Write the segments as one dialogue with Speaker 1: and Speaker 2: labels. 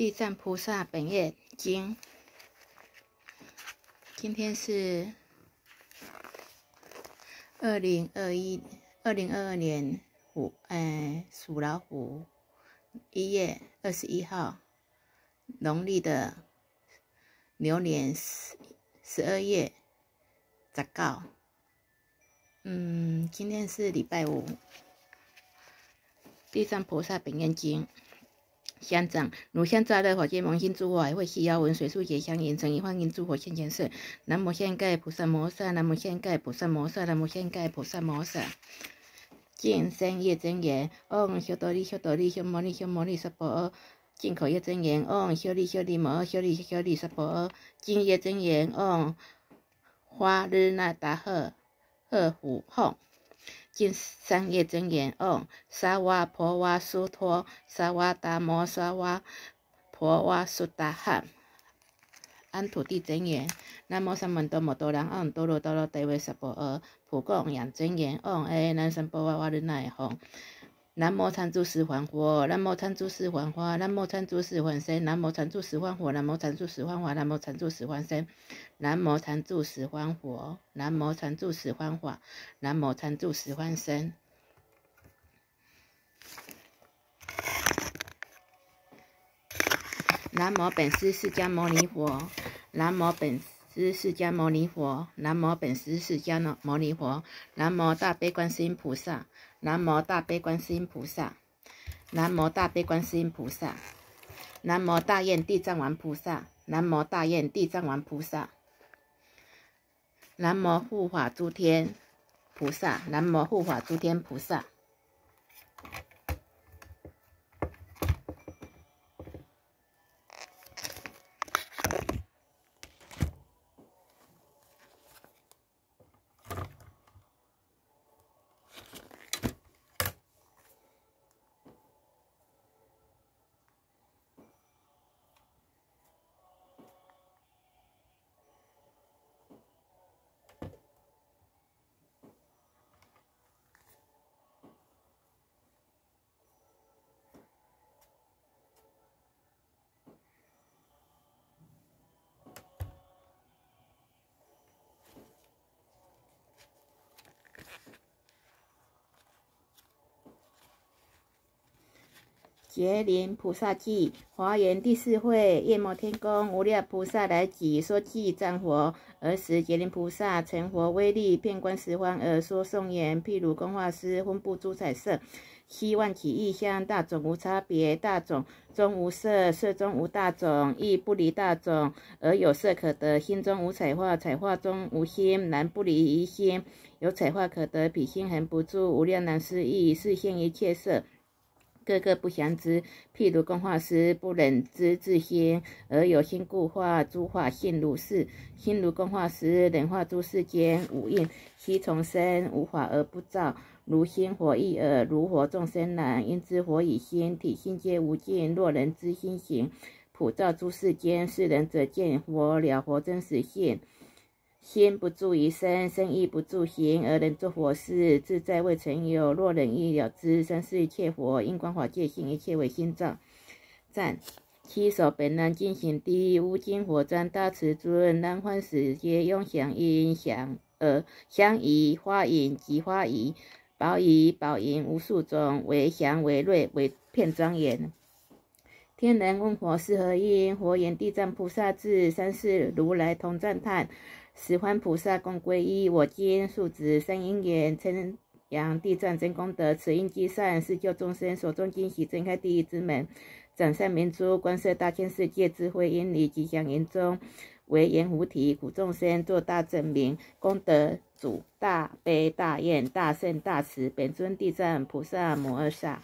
Speaker 1: 地藏菩萨本愿经，今天是二零二一二零二二年虎哎属老虎一月二十一号，农历的牛年十十二月十九。嗯，今天是礼拜五，地藏菩萨本愿经。香藏，如香炸热火箭，蒙心诸佛海会细腰纹，水树结香银，成一方银诸佛现前色。南无现盖菩萨摩萨，南无现盖菩萨摩萨，南无现盖菩萨摩萨。净身业真言，唵修多利修多利修摩利修摩利娑婆诃。净口业真言，唵修利修利摩诃修利修利娑婆诃。净业真言，唵花日那达赫赫虎吽。金三业真言：唵，萨瓦婆瓦苏陀，萨瓦达摩，萨瓦婆瓦苏达哈。安土地真言：南无三门多摩多郎，唵，多罗多罗帝维萨婆诃。普供养真言：唵，诶，南无三波瓦瓦日那吽。南无常住十环火，南无常住十环花，南无常住十环身，南无常住十环火，南无常住十环花，南无常住十环身，南无常住十环火，南无常住十环花，南无常住十环身。南无本师释迦牟尼佛，南无本。师释迦牟尼佛，南无本师释迦牟尼佛，南无大悲观世音菩萨，南无大悲观世音菩萨，南无大悲观世音菩萨，南无大愿地藏王菩萨，南无大愿地藏王菩萨，南无护法诸天菩萨，南无护法诸天菩萨。觉林菩萨记，华严第四会，夜摩天宫无量菩萨来集说记战佛。儿时觉林菩萨成佛威力，遍观十方而说颂言：譬如工画师分布诸彩色，希望起异香，大种无差别，大种中无色，色中无大种，亦不离大种，而有色可得。心中无彩画，彩画中无心，难不离于心。有彩画可得，彼心恒不住，无量难思议，是现一切色。个个不详之，譬如工画师不忍知自心，而有心故画诸画性如是。心如工画师，能画诸世间五蕴，悉从生，无法而不造。如心火一耳，如火众生难。因之火以心体心皆无尽。若人知心行，普照诸世间，是人者见佛了佛真实性。心不住于身，身亦不住行，而能作佛事，自在未曾有。若人欲了知，身是一切佛，因观法界性，一切为心造。赞七手本能进行地，无尽火赞大慈尊，南欢世界用响音响而香仪花影及花仪，宝仪宝影无数种，为祥为瑞为片庄严。天人问佛是何因？佛言：地藏菩萨智，三世如来同赞叹。十方菩萨共皈依我今数子三因缘称扬地藏真功德，此因积善，是救众生所中惊喜，睁开地狱之门，掌善明珠，观摄大千世界智慧因理吉祥云中，为言菩提苦众生作大证明，功德主大悲大愿大圣大慈，本尊地藏菩萨摩诃萨。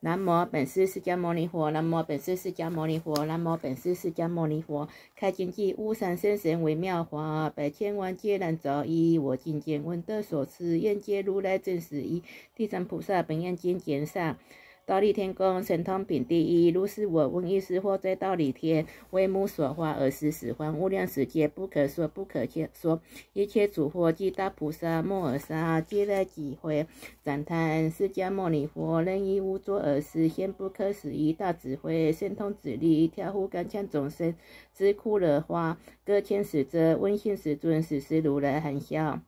Speaker 1: 南无本师释迦牟尼佛，南无本师释迦牟尼佛，南无本师释迦牟尼佛。开经记：无上甚深微妙法，百千万劫难遭遇。我今见闻得所持，愿解如来真实义。地藏菩萨本愿经简上。倒立天宫神通品第一。如是我闻一师或在道立天为母所化而时始还无量世界不可说不可说一切诸佛及大菩萨摩诃萨皆来集会赞叹释迦牟尼佛能以无作而实现不可思议大智慧神通之力调伏甘强众生之苦乐化各千使者闻行世尊时时如来含笑。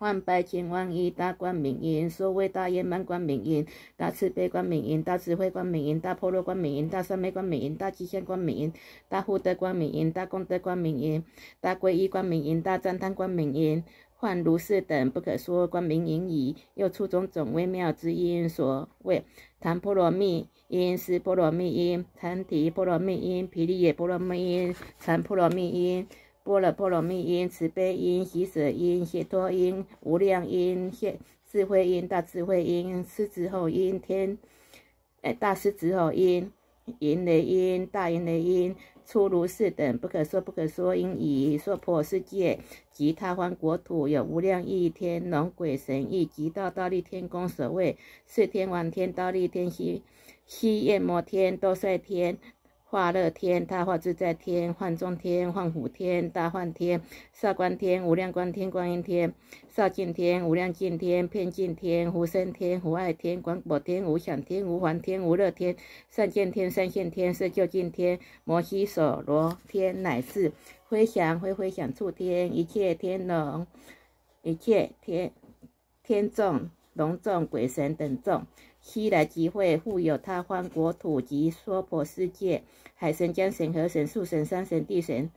Speaker 1: 万百千万亿大光明音，所谓大圆满光明音、大慈悲光明音、大智慧光明音、大波罗光明音、大三昧光明音、大吉祥光明音、大福德光明音、大功德光明音、大皈依光明音、大赞叹光明音，幻如是等不可说光明音已，又出种种微妙之音，所谓檀波罗蜜音、思波罗蜜音、禅提波罗蜜音、毗梨耶波罗蜜音、禅波罗蜜音。波罗波罗蜜音、慈悲音、喜舍音、解脱音、无量音、现智慧音、大智慧音、狮子吼音、天诶大狮子吼音、银雷音、大银雷音，出如是等不可说不可说音已，说破世界及他方国土有无量亿天龙鬼神亦及到倒立天宫所谓四天王天、倒立天、西西夜摩天、多帅天。化乐天、大化自在天、幻中天、幻虎天、大幻天、少观天、无量观天、观音天、少净天、无量净天、遍净天、无生天、无爱天、广果天、无想天、无还天、无乐天、善见天、善现天、色究竟天、摩西所罗天，乃至回想回回想处天，一切天龙、一切天天众、龙众、鬼神等众。西来集会，富有他方国土及娑婆世界，海神、江神、河神、树神、山神、地神、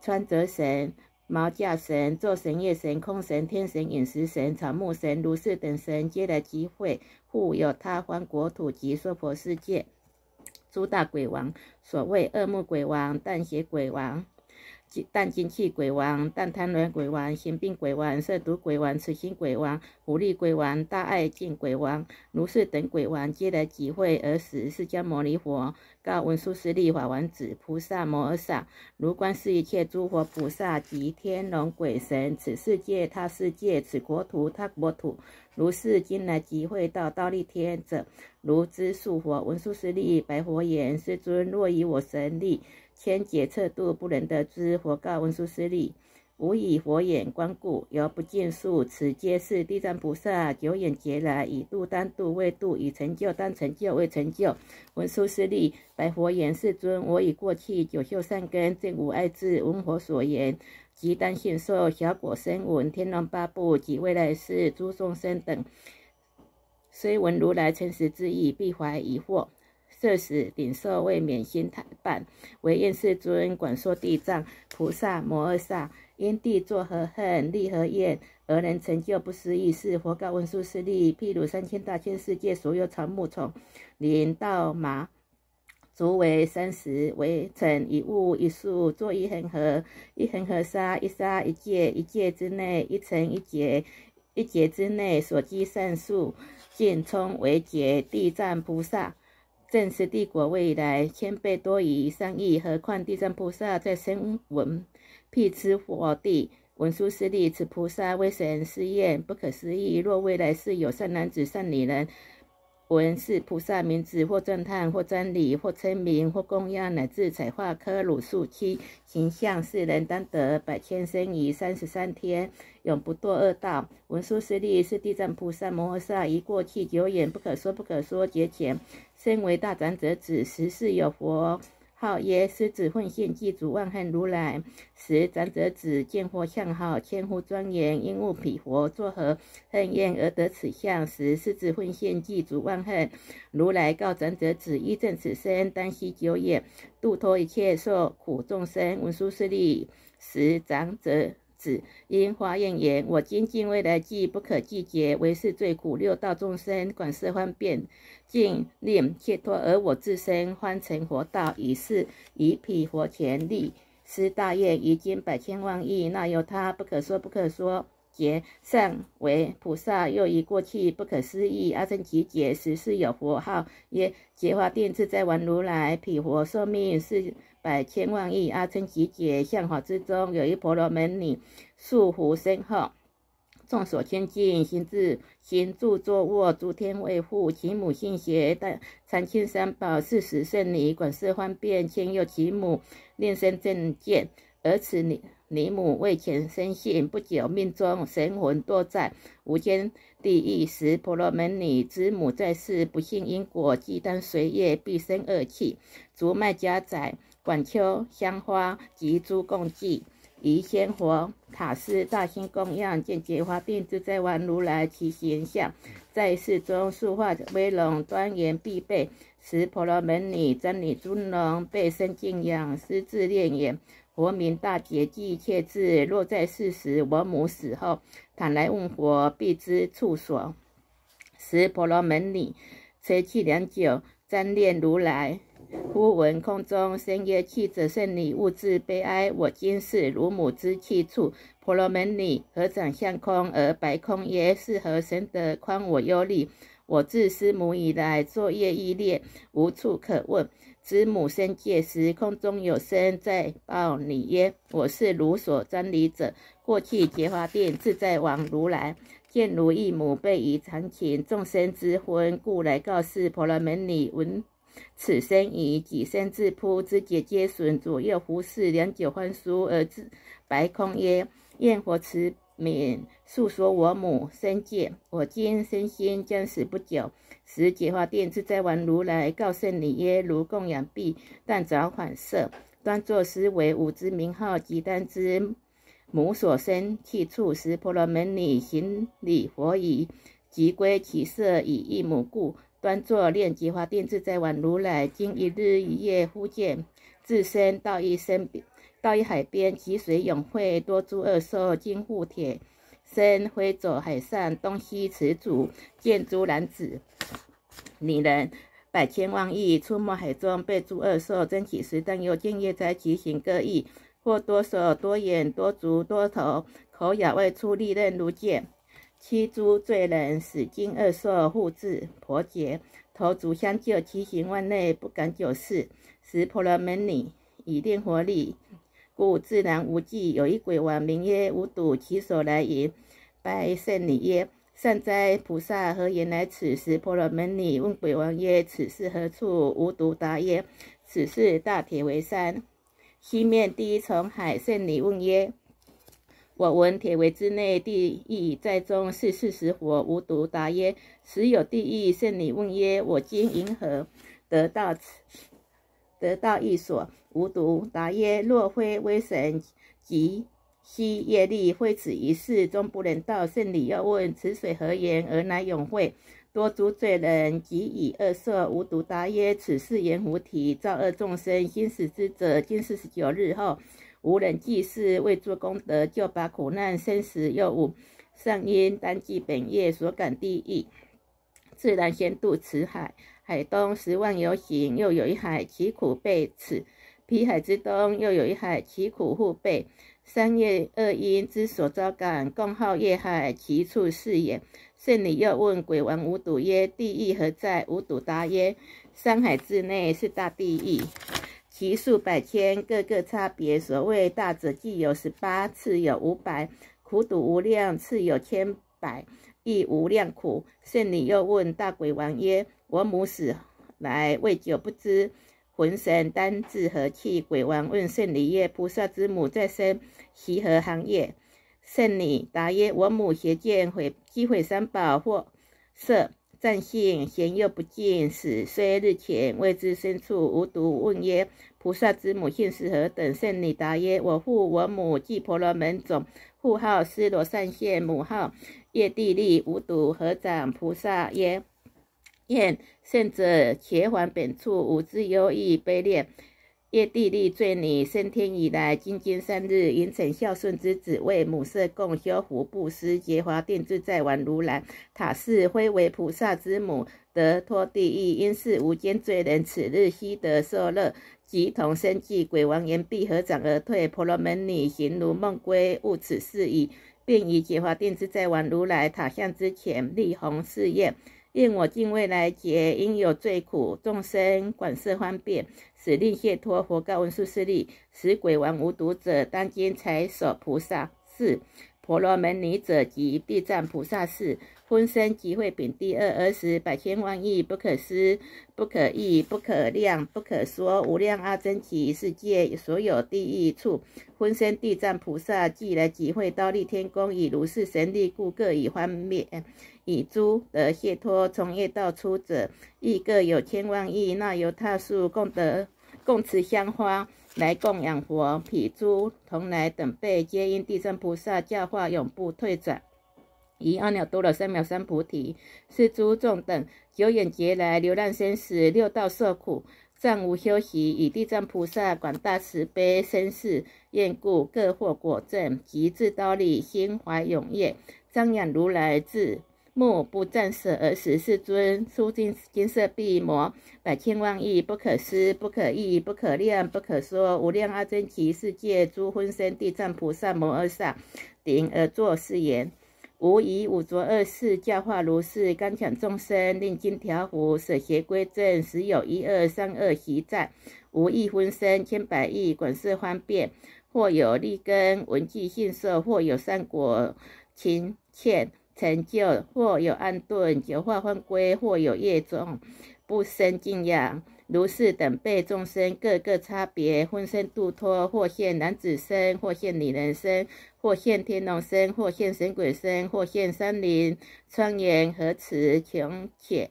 Speaker 1: 川泽神、毛架神、坐神、夜神、空神、天神、饮食神、草木神、如是等神，皆来集会，富有他方国土及娑婆世界，诸大鬼王，所谓恶目鬼王、淡血鬼王。但精气鬼王、但贪婪鬼王、心病鬼王、色毒鬼王、痴心鬼王、狐狸鬼王、大爱敬鬼王、如是等鬼王，皆来集会而死。释迦牟尼佛告文殊师利法王子：菩萨摩诃萨，如观世一切诸佛菩萨及天龙鬼神，此世界他世界，此国土他国土，如是今来集会到倒立天者，如知数佛。文殊师利白佛言：世尊，若以我神力。千劫测度不能得知，佛告文殊师利：吾以佛眼观故，犹不尽数。此皆是地藏菩萨久远劫来以度单度未度，以成就单成就未成就。文殊师利白佛言：世尊，我以过去九秀善根正无爱智，闻佛所言，即当信受小果生闻天龙八部及未来世诸众生等，虽闻如来诚实之意，必怀疑惑。这时顶受未免心太半，唯愿世尊广说地藏菩萨摩诃萨因地作何恨，立何愿，而能成就不思议事？佛告文殊师利：譬如三千大千世界所有草木丛林稻麻，竹为三十，为成一物一树，作一恒河，一恒河沙，一沙一界，一界之内一层一劫，一劫之内所积善数，尽充为劫。地藏菩萨。正是帝国未来千倍多于上亿，何况地藏菩萨在声闻辟支佛地文殊师利，此菩萨为神试验，不可思议。若未来世有善男子、善女人，文是菩萨名字，或赞叹，或赞礼，或称名，或供养，乃至彩画科鲁素七形象，世人当得百千生于三十三天，永不堕恶道。文殊师利是地藏菩萨摩诃萨，一过去久远，不可说不可说劫前。身为大长者子，十世有佛号曰狮子混现祭祖万恨如来。十长者子见佛相好，千呼庄严，因悟彼佛作何恨焉而得此相？十狮子混现祭祖万恨如来告长者子：依正此身，当息久也，度脱一切受苦众生。文殊师利十长者。子。因华严言：我今尽未来际不可计劫，为是最苦六道众生，广设方便，尽令切脱，而我自身欢成佛道，以是以彼佛前立施大愿，于今百千万亿，那由他不可说不可说。劫，善为菩萨，又以过去不可思议。阿僧祇劫时是有佛号，曰劫华定自在王如来，彼佛寿命是。百千万亿阿僧祇劫相法之中，有一婆罗门女，束缚身后，众所亲近，行至行住坐卧，诸天为护。其母信邪，但常亲三宝，四时圣女，管事方便，迁佑其母，令生正见。而此女女母为前生信，不久命中神魂堕在无间地狱时，婆罗门女之母在世，不信因果，既当随业，必生恶气。足麦家宰，管秋香花及诸供祭。以仙佛塔寺大兴供养，见结花定自在王如来其形象，在世中塑化威容庄严必备，使婆罗门女真理尊荣，被生敬仰，师自念言：佛名大觉即切智。若在世时，我母死后，坦来问佛，必知处所。时婆罗门女垂泣良久，瞻念如来。忽闻空中声曰：“气者胜你，勿自悲哀。我今是乳母之气处。”婆罗门女合掌向空，而白空曰：“是何神德宽我忧虑？我自师母以来，作业欲劣，无处可问。知母生界时，空中有声在报你曰：我是汝所瞻礼者，过去结华殿自在王如来。见如一母被以长情，众生之婚，故来告示婆罗门女闻。”此生以己身自扑，肢节皆损，左右服侍，良久欢殊，而自白空曰：“愿佛慈悯，诉说我母生界。我今身心将死不久，时解化殿自在王如来告圣你曰：如供养毕，但早反射，端坐思维五之名号，及当知母所生气处。时婆罗门女行礼佛已，即归其舍，以一母故。”端坐念结花定自在王如来，经一日一夜，忽见自身到一身到一海边，其水涌汇，多诸恶兽，金护铁身，挥走海上，东西持足，见诸男子、女人百千万亿，出没海中，被诸恶兽争起时，但又见业在其形各异，或多手多眼多足多头，口咬外出利刃如剑。七诸罪人使经恶兽护至婆劫，头足相救，其行万内，不敢久视。时婆罗门女以念佛力，故自然无忌。有一鬼王名曰无睹，其所来也，拜圣女曰：“善哉，菩萨何言来此？”时婆罗门女问鬼王曰：“此是何处？”无睹答曰：“此是大铁围山，西面第一重海。”圣女问曰：我闻铁围之内地狱在中，是事实火无毒。答曰：实有地狱。圣女问曰：我今因何得到此得到一所无毒？答曰：若非威神及悉业力，非此一世终不能到。圣女又问：此水何言而乃永会？多诸罪人及以恶色无毒。答曰：此是阎浮提造恶众生心死之者，今四十九日后。无人济世，为做功德，就把苦难生死又无上因当记本业所感地狱，自然先渡此海。海东十万由行，又有一海，其苦备此；彼海之东，又有一海，其苦互备。三业恶因之所遭感，共号业海，其处是也。圣女又问鬼王无睹曰：地狱何在？无睹答曰：山海之内是大地狱。其数百千，各个差别。所谓大者，既有十八，次有五百，苦毒无量；次有千百，亦无量苦。圣女又问大鬼王曰：“我母死来未久，不知魂神当至何气？”鬼王问圣女曰：“菩萨之母在生习何行业？”圣女答曰：“我母邪见毁击毁三宝，或色。”善信贤又不敬，死虽日前未知深处无毒。问曰：菩萨之母姓是何等？圣女答曰：我父我母即婆罗门种，父号斯罗善现，母号叶地利。无毒合掌菩萨曰：愿圣者且还本处，吾之忧意悲烈。叶地利罪女升天以来，今今三日，迎承孝顺之子，为母色共修福布施，结华殿自在王如来塔寺，非为菩萨之母，得脱地狱，因是无间罪人，此日悉得受乐，即同生计。鬼王言毕，合掌而退。婆罗门女行如梦归，悟此事矣，便以结华殿自在王如来塔像之前，立弘誓愿。愿我今未来劫，应有罪苦众生，广设方便，使令解脱。佛告文殊师利：使鬼王无毒者，当今才所菩萨。四。婆罗门女者及地藏菩萨是分身集会品第二，而时百千万亿不可思、不可议、不可量、不可说无量阿僧祇世界所有地狱处，分身地藏菩萨即来集会刀立天宫，以如是神力故，各以方便，以诸得解脱从业道出者，亦各有千万亿那由他数共得共持香花。来供养佛，彼诸同来等辈，皆因地藏菩萨教化，永不退转。以阿耨多罗三藐三菩提，是诸众等久远劫来流浪生死，六道受苦，暂无休息。以地藏菩萨广大慈悲身世愿故，各获果证，及至刀立，心怀永业，张扬如来智。目不暂舍而时，世尊出金金色臂摩百千万亿不可思、不可议、不可量、不可说无量阿僧祇世界诸分身地藏菩萨摩诃萨顶而作是言：吾以五浊恶世教化如是，刚强众生，令经调伏，舍邪归正，实有一二三二习在，无一分身千百亿广设方便，或有利根闻记信受，或有善果勤欠。成就或有安顿，九化欢归；或有业种，不生敬仰。如是等辈众生，各个差别，分身度脱，或现男子身，或现女人身，或现天龙身，或现神鬼身，或现山林、庄严、河池、穷且。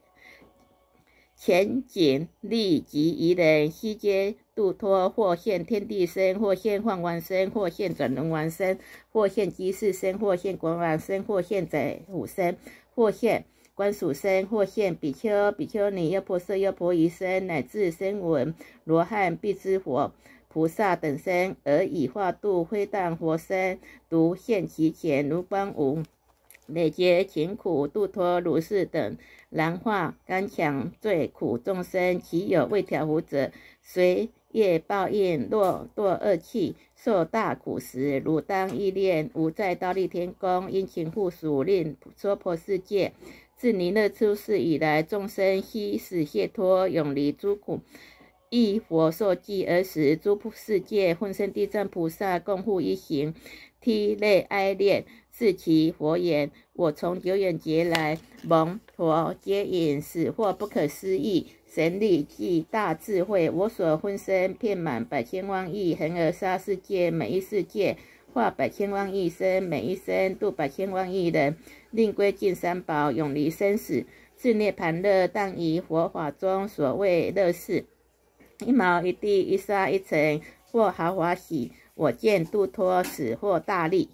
Speaker 1: 前景利及宜人，悉皆度脱，或现天地身，或现幻王身，或现转轮王身，或现居士身，或现国王身，或现宰虎身，或现官属身，或现比丘、比丘尼、优婆塞、优婆夷身，乃至声闻、罗汉、必支佛、菩萨等身，而以化度非但佛身，独现其前，如光无。累劫勤苦度脱如是等难化刚强最苦众生，其有未调伏者，随业报应，若堕恶趣，受大苦时，汝当意念：吾在刀立天宫，殷勤护属，令娑婆世界。自弥勒出世以来，众生悉使解脱，永离诸苦。一佛受记而时，诸世界混身地藏菩萨共护一行，涕泪哀恋。是其佛言：我从久远劫来蒙佛接引，死或不可思议神力即大智慧。我所分身遍满百千万亿恒河沙世界，每一世界化百千万亿身，每一生度百千万亿人，令归尽三宝，永离生死，自涅盘乐，当以佛法中所谓乐事。一毛一地，一沙一尘，或豪华喜，我见度脱，使获大利。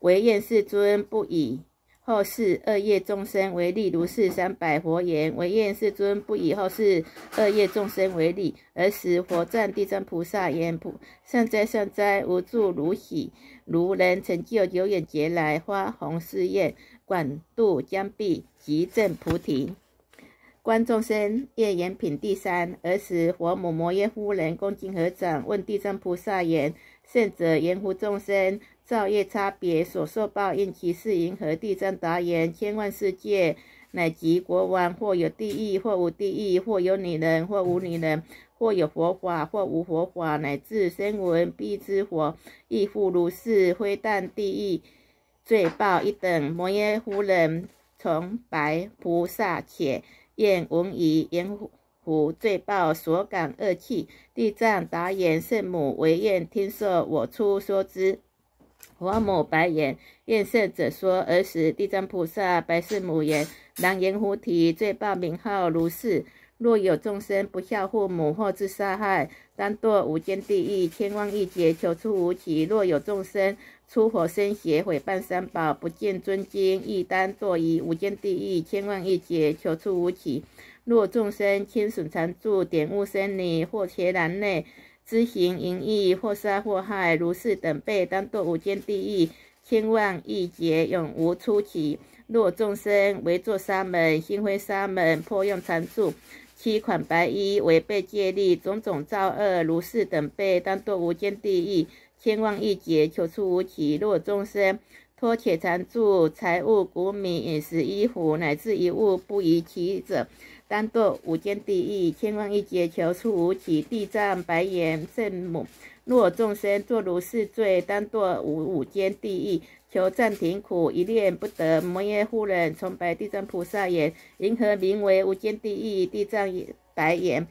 Speaker 1: 唯愿世尊不以后世恶业众生为例，如是三百佛言：唯愿世尊不以后世恶业众生为例。而时佛赞地藏菩萨言：普善哉善哉，无助如喜，如能成就久远劫来花红誓愿，广度江壁，即证菩提。观众生业言品第三。儿时佛母摩耶夫人恭敬合掌，问地藏菩萨言：圣者言乎众生？造业差别所受报应，其是银河地藏答言：千万世界乃及国王，或有地狱，或无地狱；或有女人，或无女人；或有佛法，或无佛法，乃至声闻、必之佛，亦复如是。非但地狱罪报一等。摩耶夫人从白菩萨且愿闻于言乎罪报所感恶气。地藏答言：圣母唯愿听受我出说之。佛母白言：“愿圣者说，儿时地藏菩萨白圣母言：南阎浮提最报名号如是。若有众生不孝父母或自杀害，当堕无间地狱，千万亿劫，求出无期。若有众生出火生邪，毁谤三宝，不见尊经，亦当堕于无间地狱，千万亿劫，求出无期。若众生轻损常住，点污生女，或邪男内。”知行淫逸，或杀或害，如是等辈，当堕无间地狱，千万亿劫，永无出期。若众生为作沙门，心灰沙门，破用常住，七款白衣，违背戒律，种种造恶，如是等辈，当堕无间地狱，千万亿劫，求出无期。若众生脱且常住，财物、谷米、饮食、衣服，乃至一物不遗其者。当堕无间地狱，千万亿劫，求出无起。地藏白言：圣母，若众生作如是罪，当堕五五间地狱，求暂停苦，一念不得。摩耶夫人崇拜地藏菩萨言：因何名为无间地狱？地藏白言：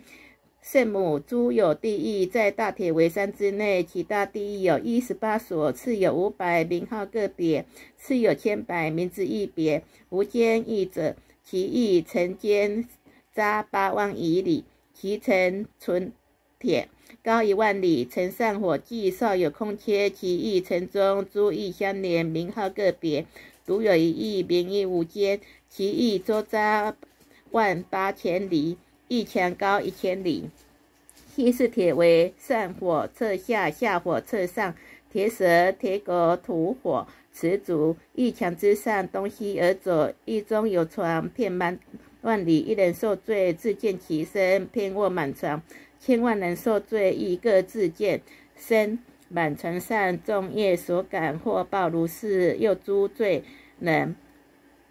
Speaker 1: 圣母，诸有地狱，在大铁围山之内，其大地狱有一十八所，次有五百，名号个别；次有千百，名字一别。无间狱者，其狱成间扎八万余里，其城纯铁。高一万里，城上火炬，少有空缺。其意城中诸邑相连，名号个别。独有一翼，名义无间。其翼周匝万八千里，一墙高一千里。西是铁为，上火侧下，下火侧上。铁蛇、铁狗、土火持足。一墙之上，东西而走，一中有床，遍满万里。一人受罪，自见其身，偏卧满床。千万人受罪，亦各自见身满床上，众业所感，或报如是。又诸罪人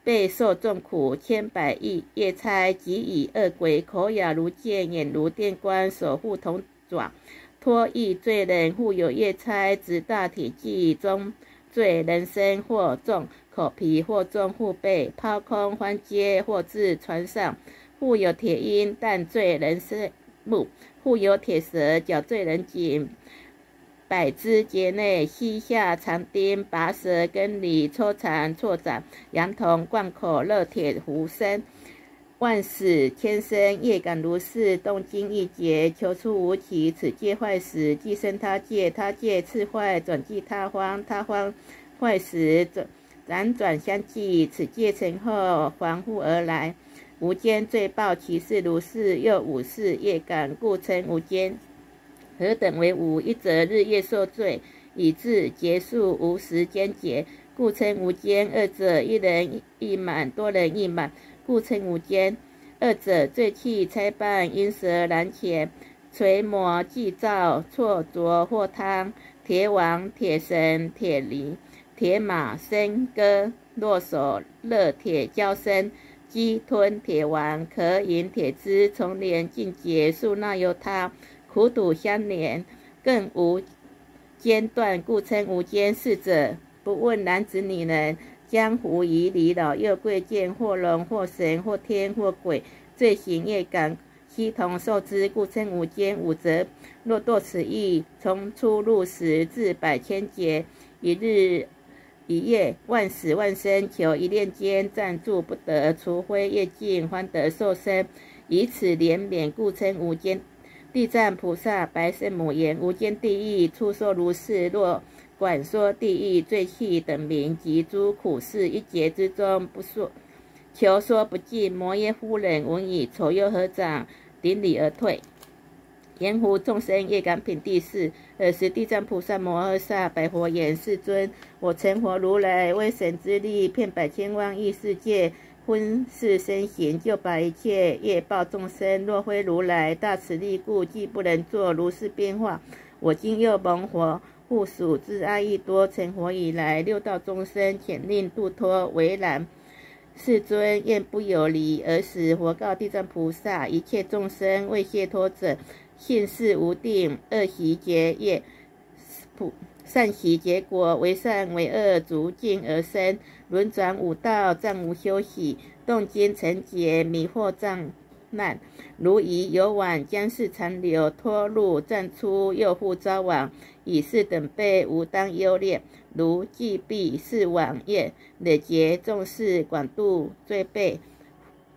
Speaker 1: 备受众苦，千百亿夜差，即以恶鬼，口咬如剑，眼如电光，手护铜爪，托役罪人，护有夜差，执大铁骑，中罪人身或重口皮，或重护背，抛空环阶，或至船上，腹有铁音，但坠人身目。腹有铁蛇，绞罪人颈，百枝节内，膝下长钉，拔舌根里，抽肠错斩，羊铜贯口，热铁壶身，万死千生，夜感如是，动经一劫，求出无期，此界坏死，即生他界，他界次坏，转即他方，他方坏死，转辗转相继，此界成后，还复而来。无间罪报，其事如是，又五世业感，故称无间。何等为无？一则日夜受罪，以致结束无时间劫，故称无间；二者一人一满，多人一满，故称无间。二者罪气差半，因蛇难前，垂魔祭灶，错着或汤，铁网、铁绳、铁犁、铁马、笙歌、落手、热铁交声。鸡吞铁丸，可饮铁汁，从连尽结，数那由他，苦堵相连，更无间断，故称无间。是者，不问男子女人，江湖夷离老幼贵贱，或龙或神或天或鬼，罪行业感，悉同受之，故称无间。五则，若堕此狱，从出入时至百千劫，一日。一夜万死万生，求一念间暂住不得，除非业尽，方得受生。以此怜悯，故称无间。地藏菩萨白圣母言：无间地狱，出说如是。若管说地狱罪气等名及诸苦事，一劫之中不说，求说不尽。摩耶夫人闻已，丑右合掌，顶礼而退。言乎众生业感品第四。尔时地藏菩萨摩诃萨白佛言：世尊，我成佛如来为神之力，遍百千万亿世界，昏世身形，就把一切业报众生。若非如来大慈力故，既不能作如是变化。我今又蒙佛护属，自爱益多，成佛以来，六道众生遣令度脱为难。世尊愿不有离。尔时佛告地藏菩萨：一切众生为解脱者。现世无定，恶习结业，善习结果，为善为恶，逐境而生，轮转五道，暂无休息，动经成劫，迷惑障难，如疑有往，将世残留，脱入暂出，又复招往，以是等辈无当优劣，如既必是往业，累劫众事，广度罪辈，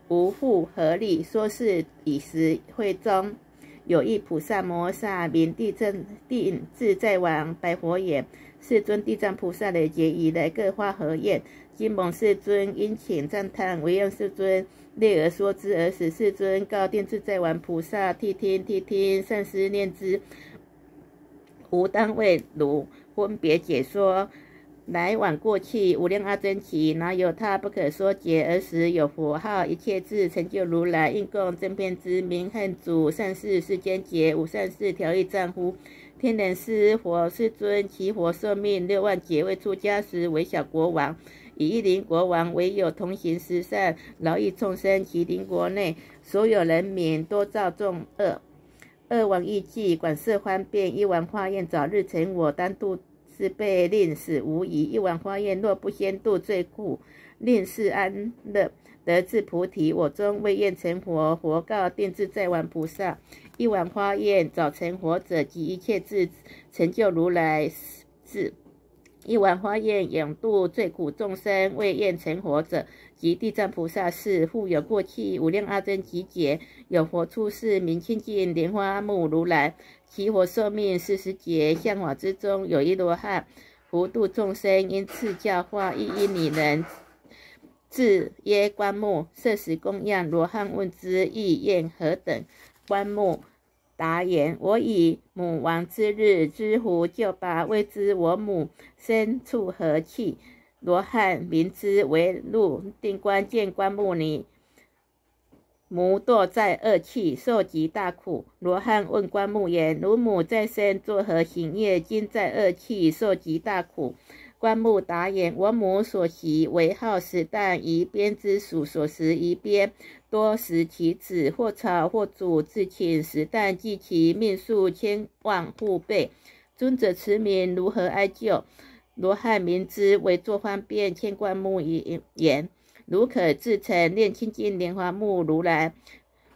Speaker 1: 无复合力，说是以时会中。有一菩萨摩萨名地正地自在王白佛言：世尊地藏菩萨的劫以来各化何愿？今蒙世尊殷请赞叹，唯愿世尊略而说之。而使世尊告定自在王菩萨：谛听，谛听，善思念之。吾当为汝分别解说。来往过去，无量阿僧祇，哪有他不可说解？而时有佛号，一切智成就如来，应供正遍知名恨主，善事世间劫，无善事调御丈夫，天人师佛世尊，其佛寿命六万劫，未出家时为小国王，以一邻国王为有同行十善，劳役众生，其邻国内所有人民多造众恶。二王义计，管事方便。一王化验早日成我，单度是被令死无疑。一王化验若不先度罪苦，令世安乐，得至菩提。我终未愿成佛，佛告定自在王菩萨：一王化验早成佛者，及一切智成就如来智。一王花宴永度最苦众生，未愿成佛者，及地藏菩萨是复有过去无量阿僧集劫，有佛出世名清净莲花目如来，其活寿命四十劫。相法之中有一罗汉，福度众生，因赐教化，亦因女人，自耶观目，设时供养。罗汉问之，意愿何等？观目。答言：我以母亡之日之福救拔，未知我母身处何气？罗汉明之为路定观见观目尼，母堕在恶气，受极大苦。罗汉问观木言：汝母在身作何行业？今在恶气，受极大苦。观木答言：我母所习为好食啖，以鞭之属所食一鞭。多食其子，或炒或煮，自请食啖，计其命数千万户倍。尊者慈名如何哀救？罗汉明之为作方便，千观目言：如可自成，念清净莲华目如来，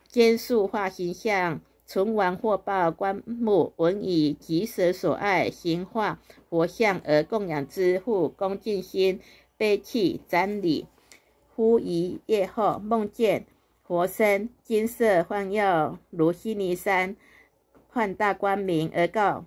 Speaker 1: 兼塑化形象，存亡获报。观目闻以及舍所爱行化佛像而供养之，复恭敬心悲泣瞻礼。忽一夜后梦见。佛身金色幻耀如悉尼山，幻大光明，而告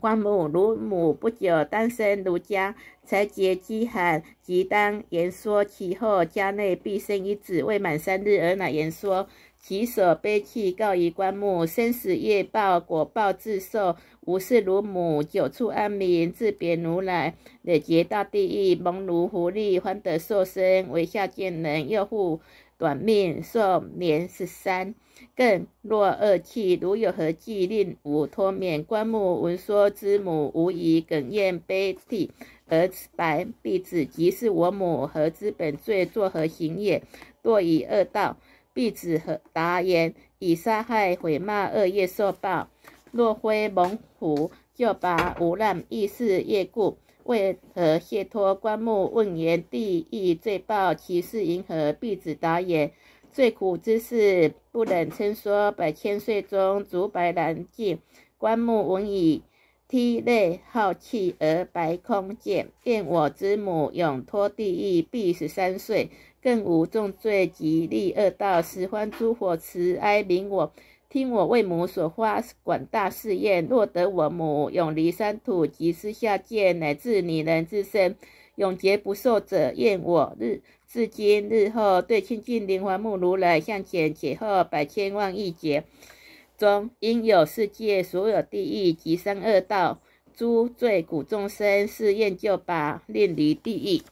Speaker 1: 光母：如母不久当生如家，才结饥寒，即当言说。其后家内必生一子，未满三日，而乃言说。其所悲泣告于光母：生死业报，果报自受。吾是汝母，久处安眠，自别如来，累劫大地狱，蒙如狐狸，欢得受身，为下贱人，又复。短命寿年十三，更若恶气，如有何计令吾脱免？观目闻说之母，无疑哽咽悲涕，而白婢子即是我母，何之本罪？作何行也？堕以恶道。婢子何答言：以杀害毁骂恶业受报。若非猛虎就拔无难，亦是业故。为何谢脱棺木问言地狱罪报？其事因何？弟子答言：最苦之事不忍称说。百千岁中，竹白难尽。棺木闻已，涕泪浩气而白空见。愿我之母永脱地狱，必十三岁，更无重罪及立恶道，十方诸佛慈哀悯我。听我为母所发广大誓愿，若得我母永离三土，及私下界，乃至女人之身，永劫不受者，愿我日至今日后对清净灵华目如来向前且后百千万亿劫中，应有世界所有地狱及三恶道诸罪苦众生，誓愿就把令离地狱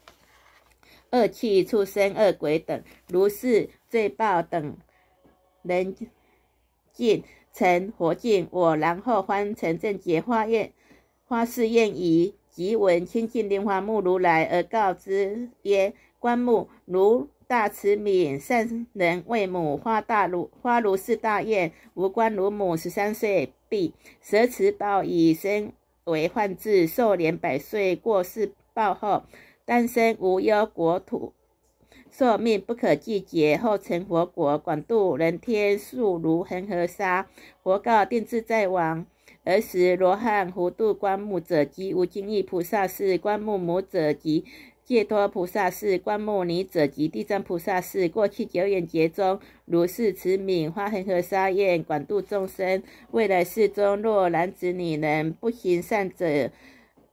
Speaker 1: 恶气畜生恶鬼等，如是罪报等人。尽成佛境，我然后翻成正解花宴花誓愿仪，即闻清净莲花目如来而告之曰：观目如大慈悯善人为母花大如花如是大愿，无关如母十三岁毕舍此报以身为患智，寿年百岁过世报后，诞生无忧国土。寿命不可计劫，后成佛果，广度人天，数如恒河沙。佛告定自在王：儿时罗汉胡度观目者，及无尽意菩萨是观目母者，及解脱菩萨是观目尼者，及地藏菩萨是过去久远劫中，如是慈悯花恒河沙愿广度众生。未来世中，若男子女人不行善者，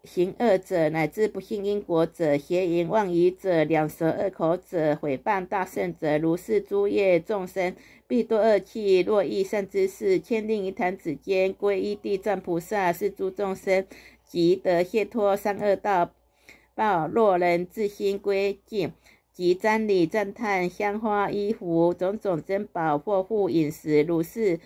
Speaker 1: 行恶者，乃至不信因果者，邪淫妄语者，两舌恶口者，毁谤大圣者，如是诸业众生，必多恶气。若益善之事，千令一坛子间，皈依地藏菩萨，是诸众生即得解脱三恶道报。若人自心归敬，即瞻礼赞叹香花衣服种种珍宝，或护饮食，如是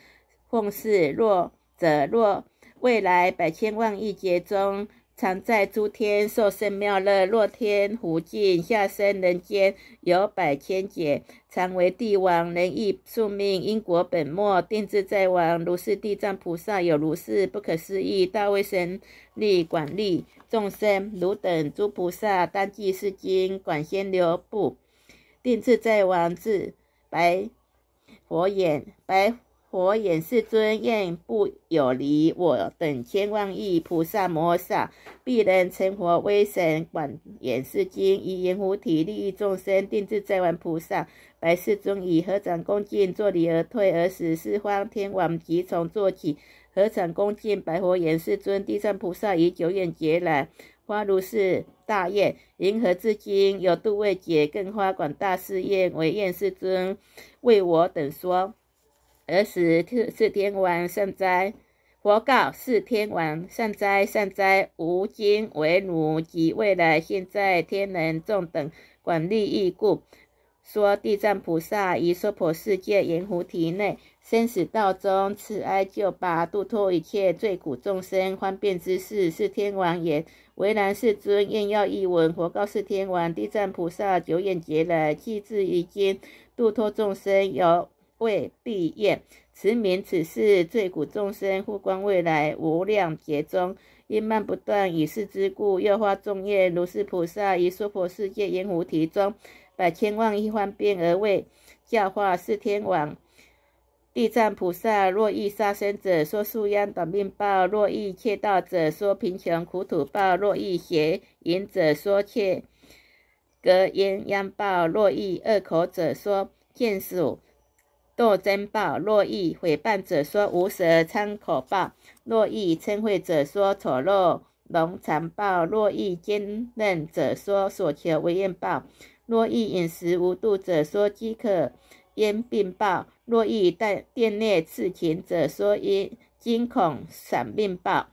Speaker 1: 奉事。若者若未来百千万亿劫中，常在诸天受生妙乐，若天福尽，下生人间有百千劫，常为帝王，能益宿命，因果本末，定自在王。如是地藏菩萨有如是不可思议大威神力，管理众生。汝等诸菩萨当记是经，广宣流布。定自在王至白佛眼，白。佛言：“世尊，愿不有离我等千万亿菩萨摩萨，必能成佛威神，广演是经，以圆菩提利益众生。定自在王菩萨，白世尊以合掌恭敬，作礼而退，而使四方天王即从坐起，合掌恭敬，白佛言：世尊，地藏菩萨以久远劫来花如是大愿，银河至今有度未解，更发广大誓愿，唯愿世尊为我等说。”而时，四天王善哉！佛告四天王善哉善哉！吾今为汝及未来现在天人众等广利益故，说地藏菩萨于娑婆世界阎浮提内生死道中慈哀救拔度脱一切罪苦众生方便之事。四天王言：为然，世尊，愿要一闻。佛告四天王：地藏菩萨久远劫来，弃至于今，度脱众生有。为必业，此名此事罪苦众生，复观未来无量劫中，因慢不断，以是之故，又发众业。如是菩萨于娑婆世界阎浮提中，百千万亿方便而为教化四天王。地藏菩萨若遇杀生者，说树殃短命报；若遇窃盗者，说贫穷苦土报；若遇邪淫者，说窃隔烟殃报；若遇恶口者，说见属。斗争报，若意毁谤者说无舌参口报；若意称秽者说丑陋龙残报；若意坚韧者说所求为愿报；若意饮食无度者说饥渴咽病报；若意待殿内刺秦者说因惊恐闪病报；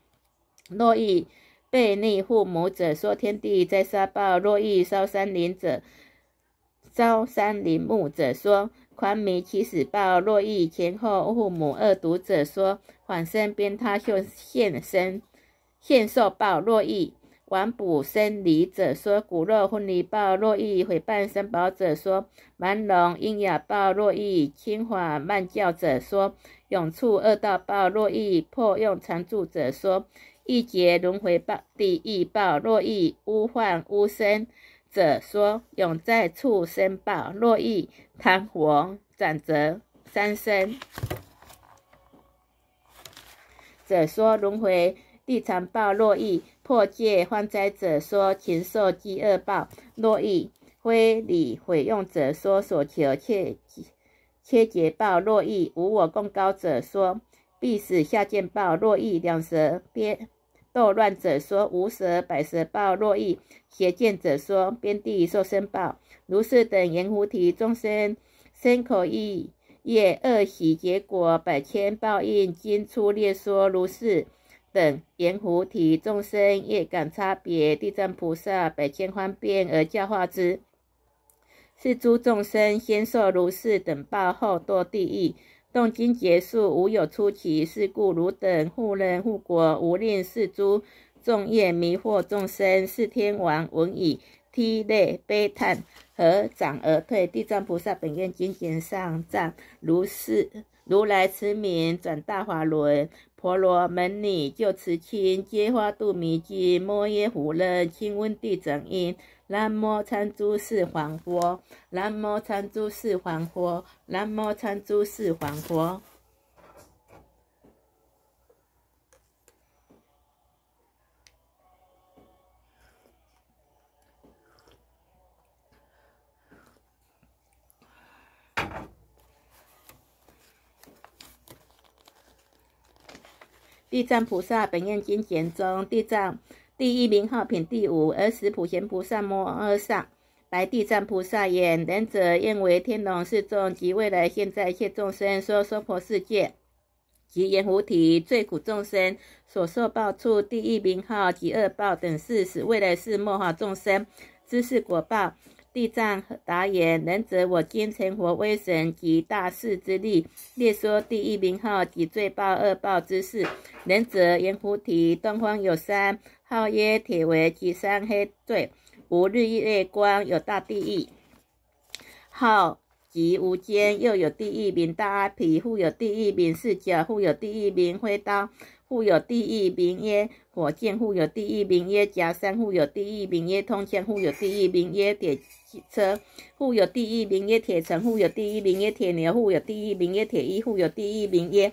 Speaker 1: 若意背逆父母者说天地灾杀报；若意烧山林者烧山林木者说。宽迷起死报，若遇前后父母恶毒者，说反身鞭他就现身现受报；若遇亡补生离者，说骨肉分离报；若意毁谤生宝者，说蛮龙阴哑报；若意轻缓慢教者，说永处恶道报；若意破用常住者，说一劫轮回报地狱报；若意污患污身。者说永在畜生报，若欲贪活斩则三生。者说轮回地藏报，若意破戒患灾者说禽兽饥饿报，若意非礼毁用者说所求切切结报，若意无我共高者说必死下贱报，若意两舌边。斗乱者说无蛇百蛇报，若遇邪见者说边地受生报。如是等阎浮提众生身口意业恶喜结果百千报应，今出列说如是等阎浮提众生业感差别，地藏菩萨百千方便而教化之。是诸众生先受如是等报，后堕地狱。动经结束，无有出奇，是故汝等护人护国，无令是诸众业迷惑众生。是天王闻已，涕泪悲叹，合掌而退。地藏菩萨本愿经典上赞：如是如来慈悯转大法轮，婆罗门女救慈亲，接花度迷津，摩耶夫人亲闻地藏音。南无参诸四环佛，南无参诸四环佛，南无参诸四环佛。地藏菩萨本愿经简中，地藏。第一名号品第五，而时普贤菩萨摩诃萨白地藏菩萨言：仁者愿为天龙世众及未来现在一切众生说娑婆世界及阎浮提罪苦众生所受报处，第一名号及恶报等事，使未来世末法众生知是果报。地藏答言：仁者，我今成佛威神及大士之力，列说第一名号及罪报恶报之事。仁者阎浮提东方有山。号曰铁为其山黑罪，无日月光，有大地狱。号即无间，又有第一名大阿毗，复有第一名四角，复有第一名挥刀，复有地狱名曰火箭，复有地狱名曰夹山，复有地狱名曰通枪，复有地狱名曰铁车，复有地狱名曰铁城，复有地狱名曰铁牛，复有地狱名曰铁衣，复有地狱名曰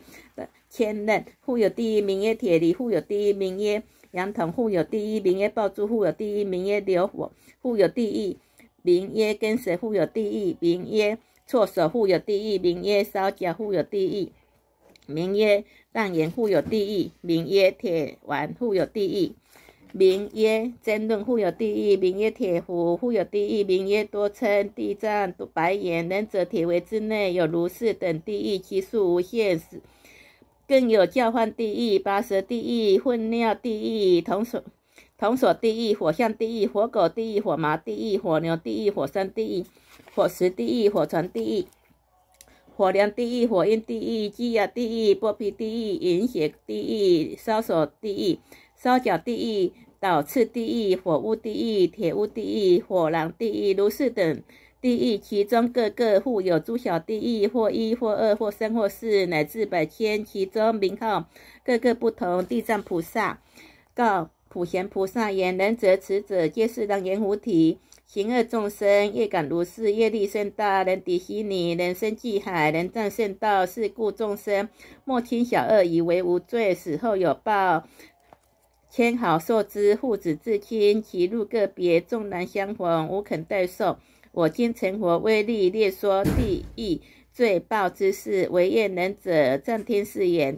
Speaker 1: 千刃，复有地狱名曰铁犁，复有地狱名曰羊筒，复有地狱名曰爆珠，复有地狱名曰流火，复有地狱名曰跟随，复有地狱名曰错手，复有地狱名曰烧脚，复有地狱名曰荡眼，复有地狱名曰铁丸，复有地狱名曰争论，复有地狱名曰铁壶，复有地狱名曰多称地藏白眼，能者铁围之内有如是等地狱，其数无限。更有教唤地狱、八蛇地狱、混尿地狱、铜锁铜锁地狱、火象地狱、火狗地狱、火麻地狱、火牛地狱、火山地狱、火石地狱、火船地狱、火梁地狱、火焰地狱、鸡鸭地狱、剥皮地狱、饮血地狱、烧手地狱、烧脚地狱、倒刺地狱、火屋地狱、铁屋地狱、火狼地狱，如是等。地狱其中各个互有诸小地狱，或一或二或三或四，乃至百千，其中名号各个不同。地藏菩萨告普贤菩萨言：仁者此者，皆是当言无体。行恶众生业感如是，业力甚大，能敌悉尼，能生济海，能战圣道。是故众生莫轻小恶，以为无罪，死后有报。千好受之，父子至亲，其路个别，众难相逢，无肯代受。我今成佛威力列说地狱罪报之事，唯愿能者正天誓言。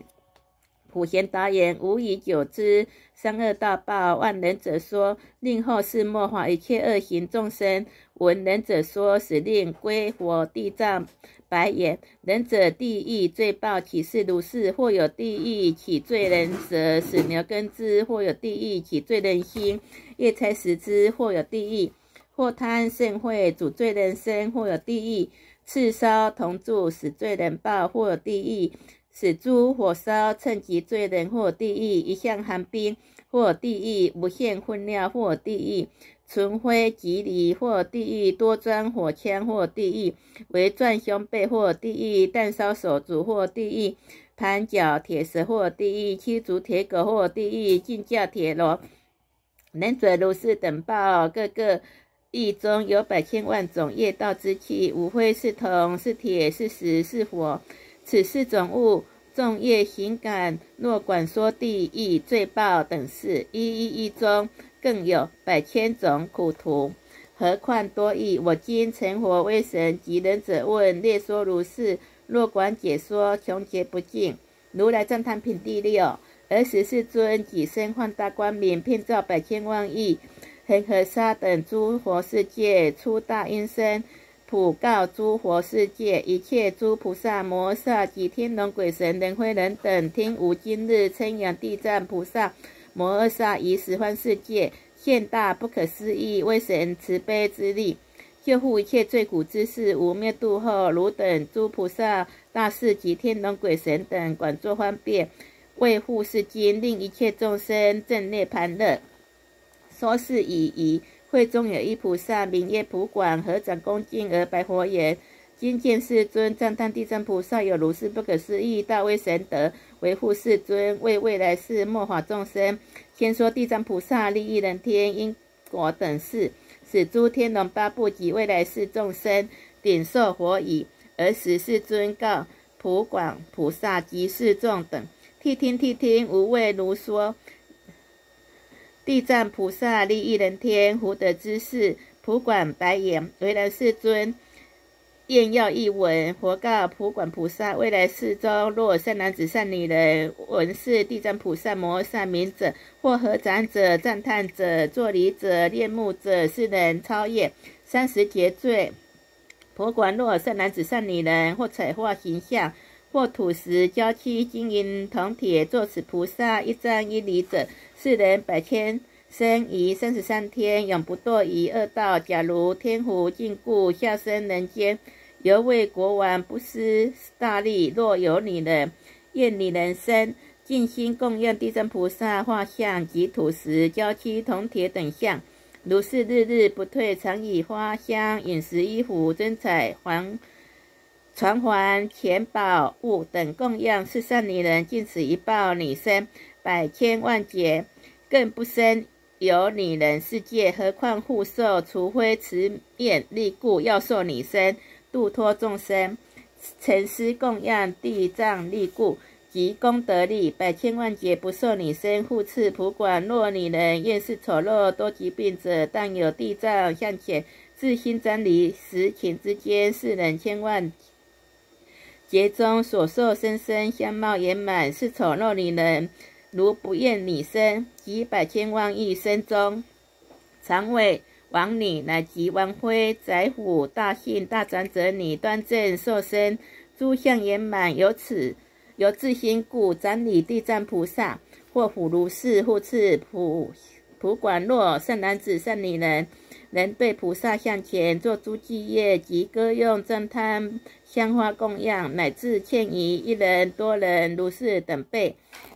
Speaker 1: 普贤答言：无以久之，三恶大报。万人者说，令后世莫化一切恶行众生。闻人者说，使令归佛地藏。白言：人者地狱罪报岂是如是？或有地狱起罪人舌，使牛根之；或有地狱起罪人心，夜财食之；或有地狱。或贪盛会主罪人身，或有地狱刺烧铜柱使罪人报，或有地狱使诸火烧趁及罪人，或地狱一向寒冰，或地狱无限混尿，或地狱存灰及离，或地狱多装火枪，或地狱为转胸背，或地狱弹烧手足，或地狱盘脚铁石，或地狱驱逐铁狗，或地狱进驾铁罗，能者如是等报，各个。意中有百千万种业道之气，无非是铜、是铁、是石、是火。此四种物，众业行感，若管说地狱罪报等事，一一一中更有百千种苦途，何况多义？我今成佛威神，及人者问，列说如是。若管解说，穷劫不尽。如来赞叹品第六。而十世尊己身放大光明，遍照百千万亿。恒河沙等诸佛世界出大音声，普告诸佛世界一切诸菩萨摩诃萨及天龙鬼神人非人等，听吾今日称扬地藏菩萨摩诃萨以十方世界现大不可思议威神慈悲之力，救护一切罪苦之事，无灭度后，汝等诸菩萨大士及天龙鬼神等，广作方便，为护世经，令一切众生正涅盘乐。说是已矣。会中有一菩萨，名曰普广，合掌恭敬而白佛言：“今见世尊赞叹地藏菩萨有如是不可思议大威神德，维护世尊，为未来世末法众生，先说地藏菩萨利益人天因果等事，使诸天龙八部及未来世众生顶受火矣。而时世尊告普广菩萨及世众等：谛听，谛听，无畏如说。”地藏菩萨利益人天福德之事，普广白言：为人世尊，愿要一闻。佛告普广菩萨：未来世中，若善男子、善女人闻是地藏菩萨摩诃萨名者，或合掌者、赞叹者、作礼者、念目者，是人超越三十劫罪。普广若善男子、善女人，或彩画形象，或土石、胶漆、金银、铜铁，作此菩萨一丈一里者。世人百千生于三十三天，永不堕于恶道。假如天福尽故，下生人间，犹为国王不失大利。若有女人，愿女人身，尽心供养地藏菩萨画像及土石、胶漆、铜铁等像，如是日日不退，常以花香、饮食、衣服、珍彩、环传还、钱宝物等供养，是善女人尽此一报，女生百千万劫，更不生有女人世界，何况护受？除非持面力故，要受女身，度脱众生，沉思供养地藏力故。及功德力，百千万劫不受女身护持普管。若女人厌世丑陋多疾病者，但有地藏向前自心瞻礼，十顷之间，世人千万劫中所受生身相貌圆满，是丑陋女人，如不厌女身，及百千万亿身中，常为王女，乃及王妃、宰府、大姓、大长者女，端正受身，诸相圆满，由此。由自心故，长礼地藏菩萨，或辅如是或赐普普管。若善男子、善女人，能对菩萨向前做诸伎业及歌用赞叹香花供养，乃至欠疑一人、多人如是等辈，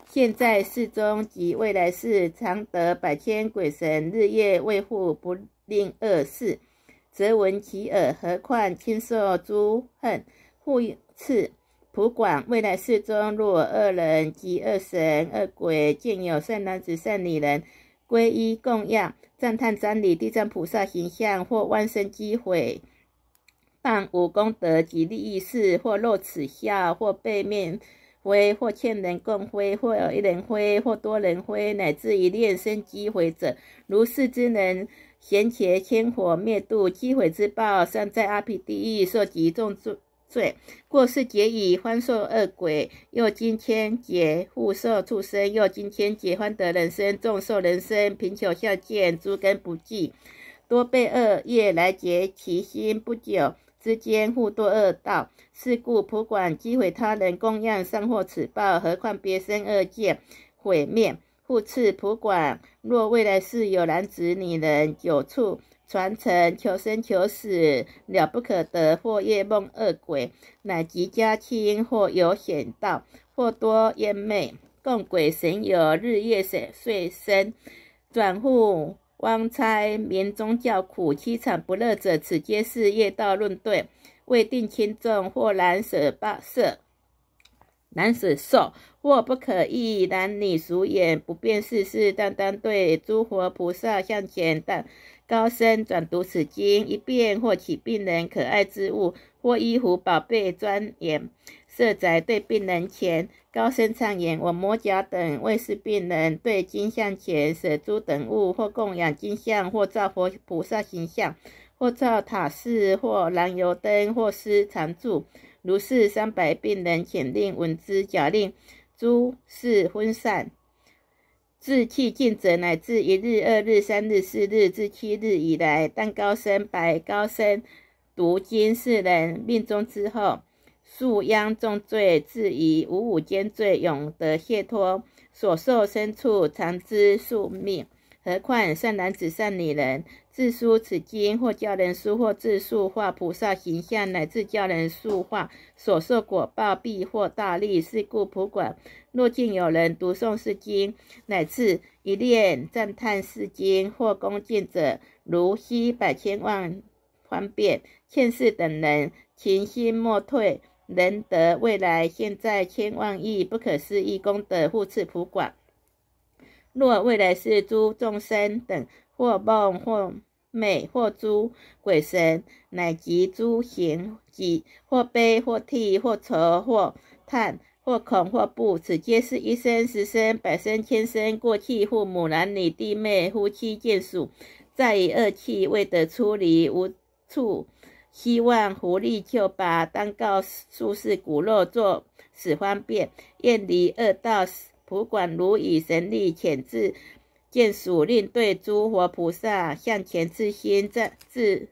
Speaker 1: 现在世中及未来世，常得百千鬼神日夜维护，不令恶事，则闻其耳。何况亲受诸恨护赐。普广未来世中，若恶人及恶神、恶鬼见有善男子、善女人，皈依供养、赞叹瞻礼地藏菩萨形象，或万生机毁，但无功德及利益事，或露齿笑，或背面灰，或欠人供灰，或有一人灰，或多人灰，乃至于炼身机毁者，如是之人，贤且千火灭度机毁之报，尚在阿鼻地狱受极重罪。罪过世劫以欢受恶鬼，又今天劫护受畜生，又今天劫欢得人生，众受人生，贫穷下贱，诸根不济，多被恶业来劫其心，不久之间互堕恶道。是故普管击毁他人供养，尚获此报，何况别生恶界毁灭？复次普管，若未来世有男子女人久处。传承求生求死了不可得，或夜梦恶鬼，乃及家亲，或有险道，或多魇魅，共鬼神有日夜睡睡生，转户方差，民中叫苦凄惨不乐者，此皆是业道论对，未定轻重，或难舍罢色，难舍受，或不可议男女俗眼，不便世事，单单对诸佛菩萨向前，等。高僧转读此经，一遍或起病人可爱之物，或衣服宝贝庄严色宅对病人前，高声唱言：我魔甲等为是病人对金像前舍诸等物，或供养金像，或造佛菩萨形象，或造塔寺，或燃油灯，或施常住，如是三百病人，遣令闻之，假令诸事分散。自气尽者，乃至一日、二日、三日、四日至七日以来，但高僧、白高僧读经世人命中之后，数殃重罪，至于五五间罪，永得解脱，所受身处常知宿命。何况善男子、善女人，自书此经，或教人书，或自述画菩萨形象，乃至教人述画，所受果报必获大利。是故普广，若见有人读诵是经，乃至一念赞叹是经，或恭敬者，如悉百千万方便，欠世等人，情心莫退，能得未来现在千万亿不可思议功德，护持普管。若未来是诸众生等，或梦或寐，或诸鬼神，乃及诸行己，或悲或涕，或愁或叹，或恐或怖，此皆是一生、十生、百生、千生过去父母、男女、弟妹、夫妻、眷属，在以恶气未得出离，无处希望福利救拔，当告术士骨肉做使方便，愿离恶道。普管如以神力遣至见属，令对诸佛菩萨向前自心自自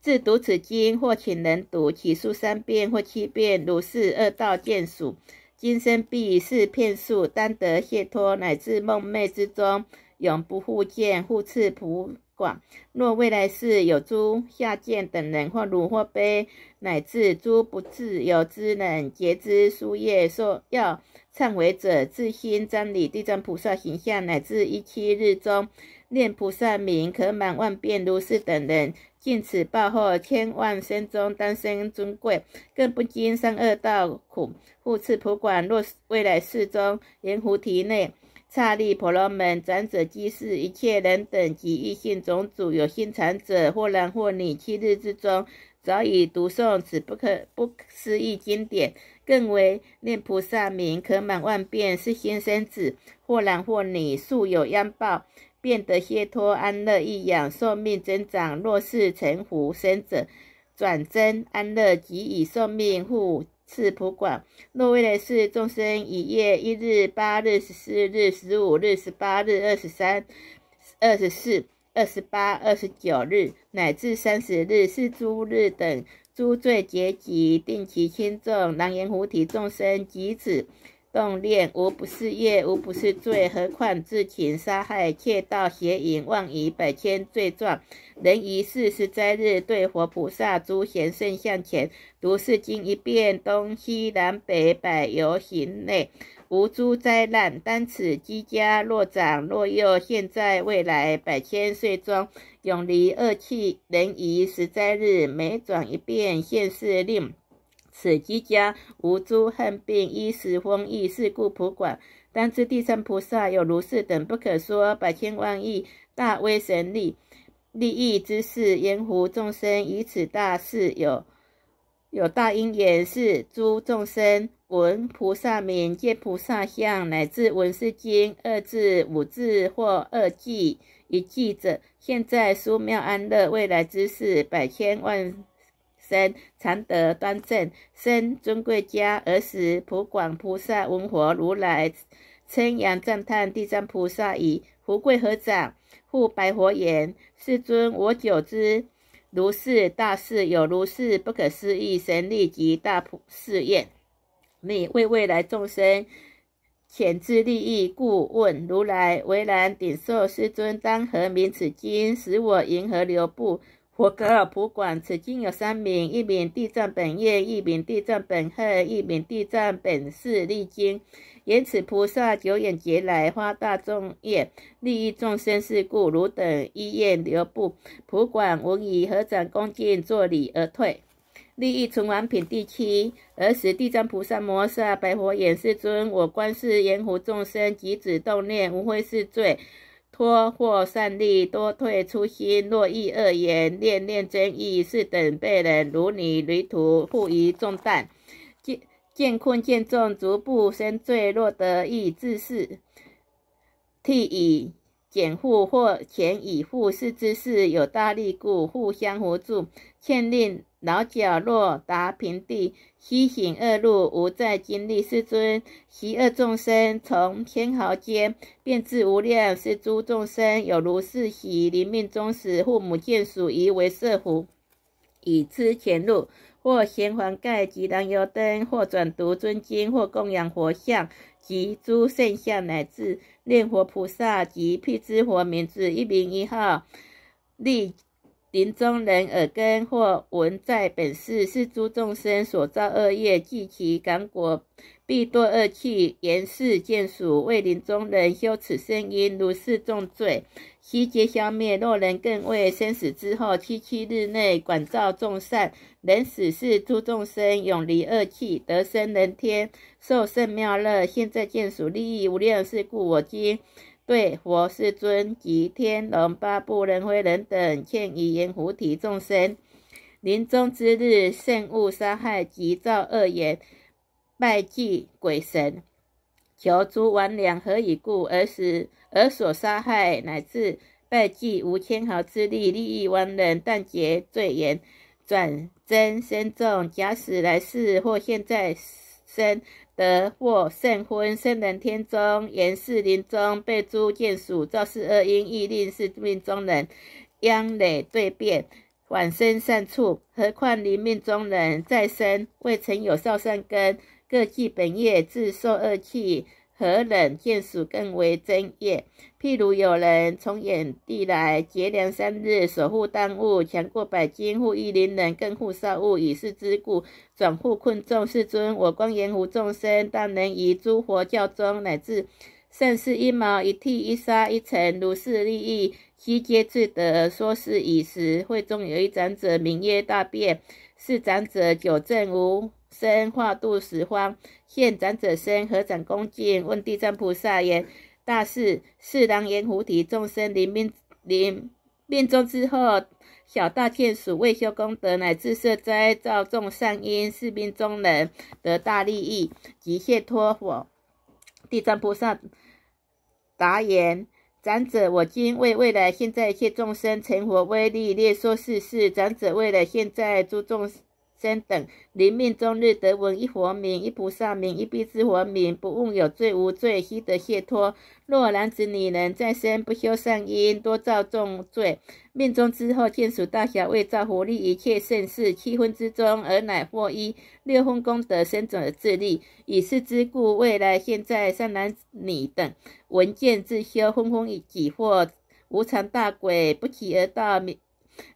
Speaker 1: 自读此经，或请人读，起数三遍或七遍，如是恶道见属，今生必是骗术，单得解脱，乃至梦寐之中永不复见。护持菩卦。若未来世有诸下贱等人，或辱或卑，乃至诸不自由之人，结之书业，说要忏悔者，自心瞻礼地藏菩萨形象，乃至一七日中念菩萨名，可满万遍。如是等人，尽此报后，千万生中当生尊贵，更不经三恶道苦。复次普管，若未来世中盐湖提内。刹利婆罗门长者居士，一切人等及异性种主有心禅者，或男或女，七日之中早已读诵此不可不思议经典，更为念菩萨名，可满万遍。是先生子，或男或女，素有殃报，便得解脱安乐益养，寿命增长。若是成佛生者，转增安乐，即以寿命护。次普广，若未来世众生一夜一日、八日、十四日、十五日、十八日、二十三、二十四、二十八、二十九日，乃至三十日，是诸日等诸罪结集，定其轻重。狼言虎体众生即此。动念无不是业，无不是罪，何况自情杀害、窃盗、邪淫、妄语百千罪状。人于四十斋日对佛菩萨诸贤圣像前读是经一遍，东西南北百游行内无诸灾难。当此积家若长若幼，现在未来百千岁中永离恶气。人于十斋日每转一遍，现世令。此即家无诸恨病，衣食丰溢，是故普广。当知地藏菩萨有如是等不可说百千万亿大威神力，利益之事，言乎众生以此大事有有大因缘，是诸众生闻菩萨名，见菩萨相，乃至闻是经二字、五字或二记一记者，现在殊妙安乐，未来之事百千万。生常德端正，生尊贵家，儿时普广菩萨闻佛如来称扬赞叹地藏菩萨以福贵合掌，复白佛言：“世尊，我久知如是大事，有如是不可思议神力及大普誓愿，你为未来众生遣之利益，故问如来：为然顶受世尊当何名此经？使我银河流布？”佛格尔普管，此经有三名：一名地藏本业，一名地藏本恨，一名地藏本誓利经。言此菩萨久远劫来发大众愿，利益众生是故，汝等依愿留步。普管闻以合掌恭敬作礼而退。利益存亡品第七。尔时地藏菩萨摩萨白佛言：世尊，我观世言护众生，即止动念，无非是罪。托或善利，多退初心；若意恶言，念念真意，是等被人如你驴途，负于重担，见见困见重，逐步身坠。若得意自是替以减负，或前以负，是之事有大力故，互相扶助，欠令。老脚若达平地，西行恶路，无再经历。世尊，习恶众生从千毫间，变至无量，是诸众生有如是喜。临命终时，父母见属疑为色福，以知前路，或衔环盖及燃油灯，或转读尊经，或供养佛像及诸圣像，乃至念佛菩萨及辟支佛名字一名一号，立。临终人耳根或闻在本世，是诸众生所造恶业，即其感果，必堕恶趣。言世见属，为临终人修此声音，如是重罪，悉皆消灭。若人更为生死之后七七日内广造众善，能使是诸众生永离恶趣，得生人天，受圣妙乐。现在见属利益无量，是故我今。对佛世尊及天龙八部人非人等，欠以言菩提众生，临终之日，慎勿杀害及造恶言，拜祭鬼神，求诸魍魉何以故？而使而所杀害，乃至拜祭无千毫之力，利益亡人，但结罪言，转增身重。假使来世或现在生。得或圣婚，圣人天中，言是临终，被诸见属，造事恶因，亦令是命中人，殃累对变，往生善处。何况临命中人再生，未曾有少善根，各具本业，自受恶气，何忍见属更为真业？譬如有人从远地来，劫粮三日，守护当物，强过百斤，护一邻人，更护少物，以是之故，转护困众。世尊，我光言护众生，当能以诸佛教中，乃至盛世一毛一剃一沙一尘，如是利益，悉皆自得。说是已时，会中有一长者，名曰大辩。是长者久正无生，化度十方。现长者身，合掌恭敬，问地藏菩萨言：“大士，是当言菩提众生临命临命终之后，小大眷属未修功德，乃至设灾造众善因，是命中人得大利益，即谢托佛。”地藏菩萨答言：“长者，我今为未来现在一切众生成佛威力，列说世事。长者为了现在诸众。”生等临命终日得闻一佛名、一菩萨名、一必之佛名，不问有罪无罪，悉得解脱。若男子女人在生不修善因，多造重罪，命中之后见属大小未造福利一切盛世，七分之中而乃获一六分功德生者自利。以是之故，未来现在善男女等闻见自修，纷纷己获无常大鬼不起而到。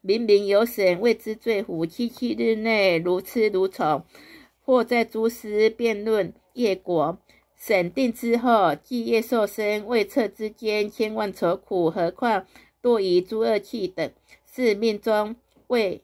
Speaker 1: 明明有神，谓之罪苦。七七日内如痴如虫，或在诸师辩论业果，审定之后，既业受生，未测之间，千万愁苦。何况多于诸恶气等，是命中未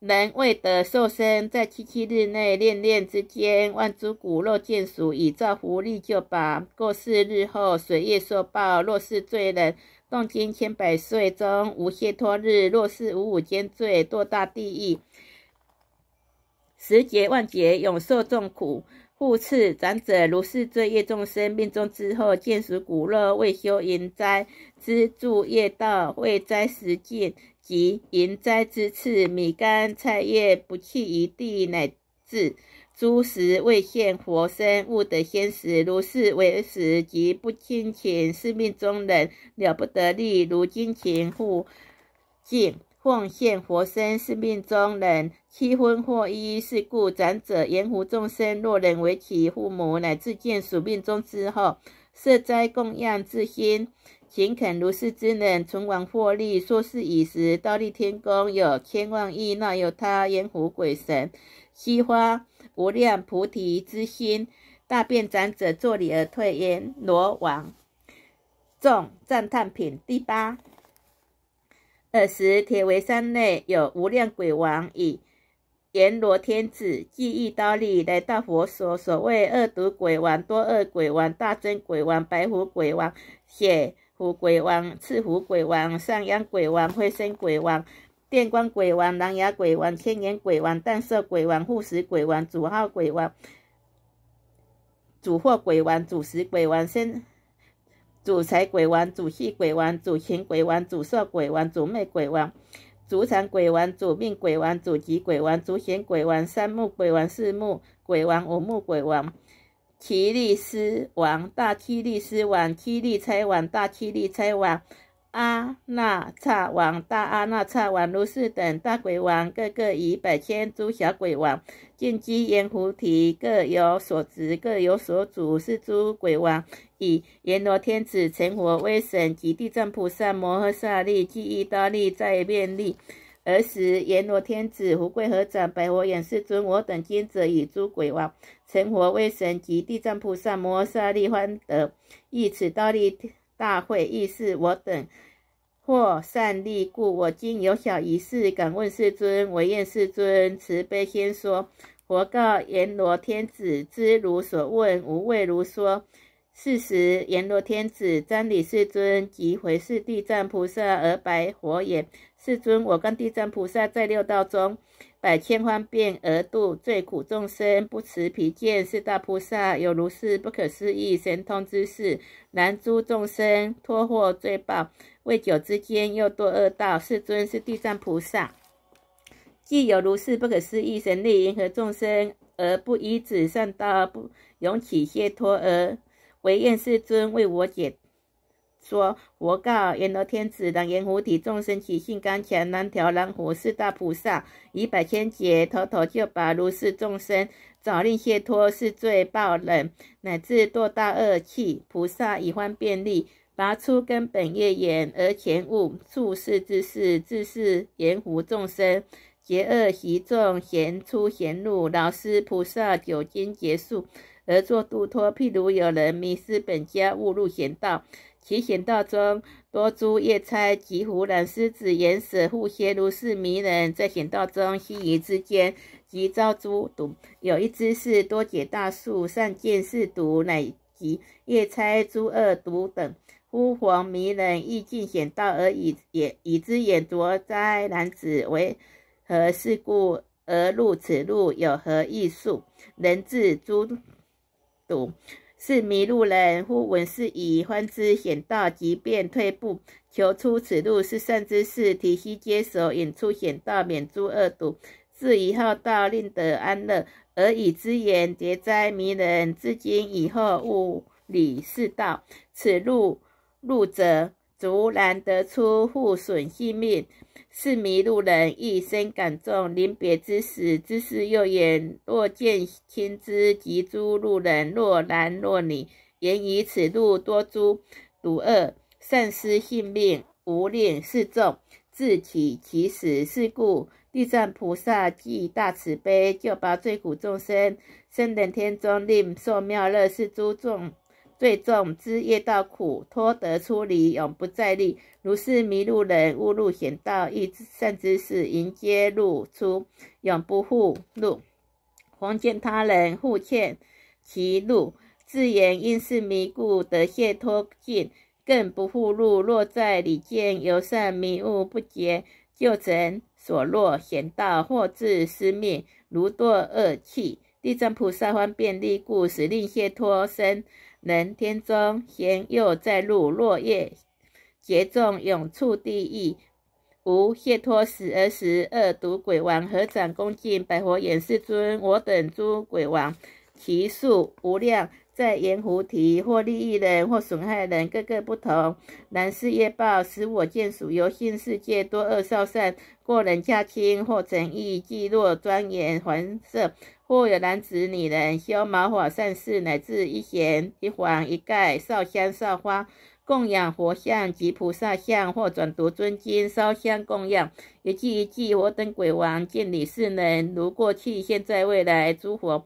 Speaker 1: 能未得受生，在七七日内练练之间，万诸骨肉见属，以造福利就把过世日后随业受报。若是罪人。动经千百岁中无谢脱日，若是五五间罪，堕大地狱，十劫万劫永受众苦。复次，长者如是罪业众生，命中之后见属骨肉，未修淫灾之助业道，未灾时尽，及淫灾之次，米干菜叶不弃于地，乃至。诸时未现佛身，悟得先时，如是为时，即不亲情，是命中人了不得力。如今情复尽奉献佛身，是命中人七分或一。是故长者言护众生，若人为其父母，乃至见属命中之后，设斋供养之心，勤恳如是之人，存亡获利。说是以时，倒立天宫有千万亿，那有他言护鬼神，悉花。无量菩提之心，大辩长者作礼而退阎：“罗王众赞叹品第八。尔时铁围山内有无量鬼王以阎罗天子记忆刀力来到佛所。所谓恶毒鬼王、多恶鬼王、大尊鬼王、白虎鬼王、血虎鬼王、赤虎鬼王、上阳鬼王、灰身鬼王。”电光鬼王、狼牙鬼王、千眼鬼王、淡色鬼王、护食鬼王、主号鬼王、主货鬼王、主食鬼王、生主财鬼王、主戏鬼王、主情鬼王、主色鬼王、主魅鬼王、主产鬼王、主命鬼王、主吉鬼王、主显鬼王、三木鬼王、四木鬼王、五木鬼王、七力师王、大七力师王、七力猜王、大七力猜王。阿那刹王、大阿那刹王、如是等大鬼王，各个以百千诸小鬼王，见机阎浮提，各有所执，各有所主。是诸鬼王以阎罗天子成佛威神及地藏菩萨摩诃萨力、记忆大利在面力。尔时阎罗天子福贵合掌，白佛眼世尊，我等今者以诸鬼王成佛威神及地藏菩萨摩诃萨力欢得，以此大力。大会亦是我等或善利故，我今有小仪事，敢问世尊，唯愿世尊慈悲先说。佛告阎罗天子：知如所问，无畏如说。是时，阎罗天子瞻礼世尊，即回视地藏菩萨而白佛言：世尊，我跟地藏菩萨在六道中。百千方便而度最苦众生，不辞疲倦，是大菩萨有如是不可思议神通之事，难诸众生脱获罪报。未久之间，又堕恶道。世尊是地藏菩萨，既有如是不可思议神力，迎合众生而不依止善道，不永起解脱，而唯愿世尊为我解说：“佛告阎罗天子，当阎浮提众生起性刚强，难调难虎四大菩萨以百千劫，头头就把如是众生早令解脱，是罪报忍，乃至堕大恶气。菩萨以方便力，拔出根本业眼而前悟处世之事，自是阎浮众生劫恶习众，贤出贤入，老师菩萨久经结束。”而作度脱，譬如有人迷失本家，误入险道，其险道中多诸夜叉及胡兰狮子、岩蛇、护邪，如是迷人，在险道中须臾之间，即遭诸毒。有一只是多解大术，善见是毒，乃及夜叉诸恶毒等，呼黄迷人，亦尽险道而以眼以之眼浊灾男子为何事故而入此路？有何异术？人自诸。是迷路人，忽闻是已，欢知险道，即便退步，求出此路。是善之事，提膝接手，引出险道，免诸恶毒。自以好道，令得安乐，而以之言结灾迷人。至今以后物理是道，此路路者，足难得出，互损性命。是迷路人亦深感重，临别之时，知是右眼若见亲之，及诸路人若男若女，言以此路多诸毒恶，善失性命，无令示众，自起其死。是故地藏菩萨既大慈悲，救拔罪苦众生，生等天中，令受妙乐，是诸众。最重知业道苦，脱得出离，永不再历。如是迷路人误入险道，亦善知识迎接入出，永不复路。逢见他人护欠其路，自言因是迷故得解脱尽，更不复路。若在里见由善迷悟不觉，就成所落险道，或自失命，如堕恶气。地藏菩萨方便力故，使令解脱身。人天中贤又在路落叶劫众永处地狱，无谢脱死而时，恶毒鬼王合掌恭敬白佛眼世尊，我等诸鬼王，其数无量，在阎浮提或利益人或损害人，各个不同。南是业报，使我见属游心世界多恶少善，过人驾轻或诚意，既若庄严环色。或有男子、女人修毛法善事，乃至一贤、一环、一盖、烧香、烧花，供养佛像及菩萨像，或转读尊经、烧香供养，一记一记，我等鬼王见礼是人，如过去、现在、未来诸佛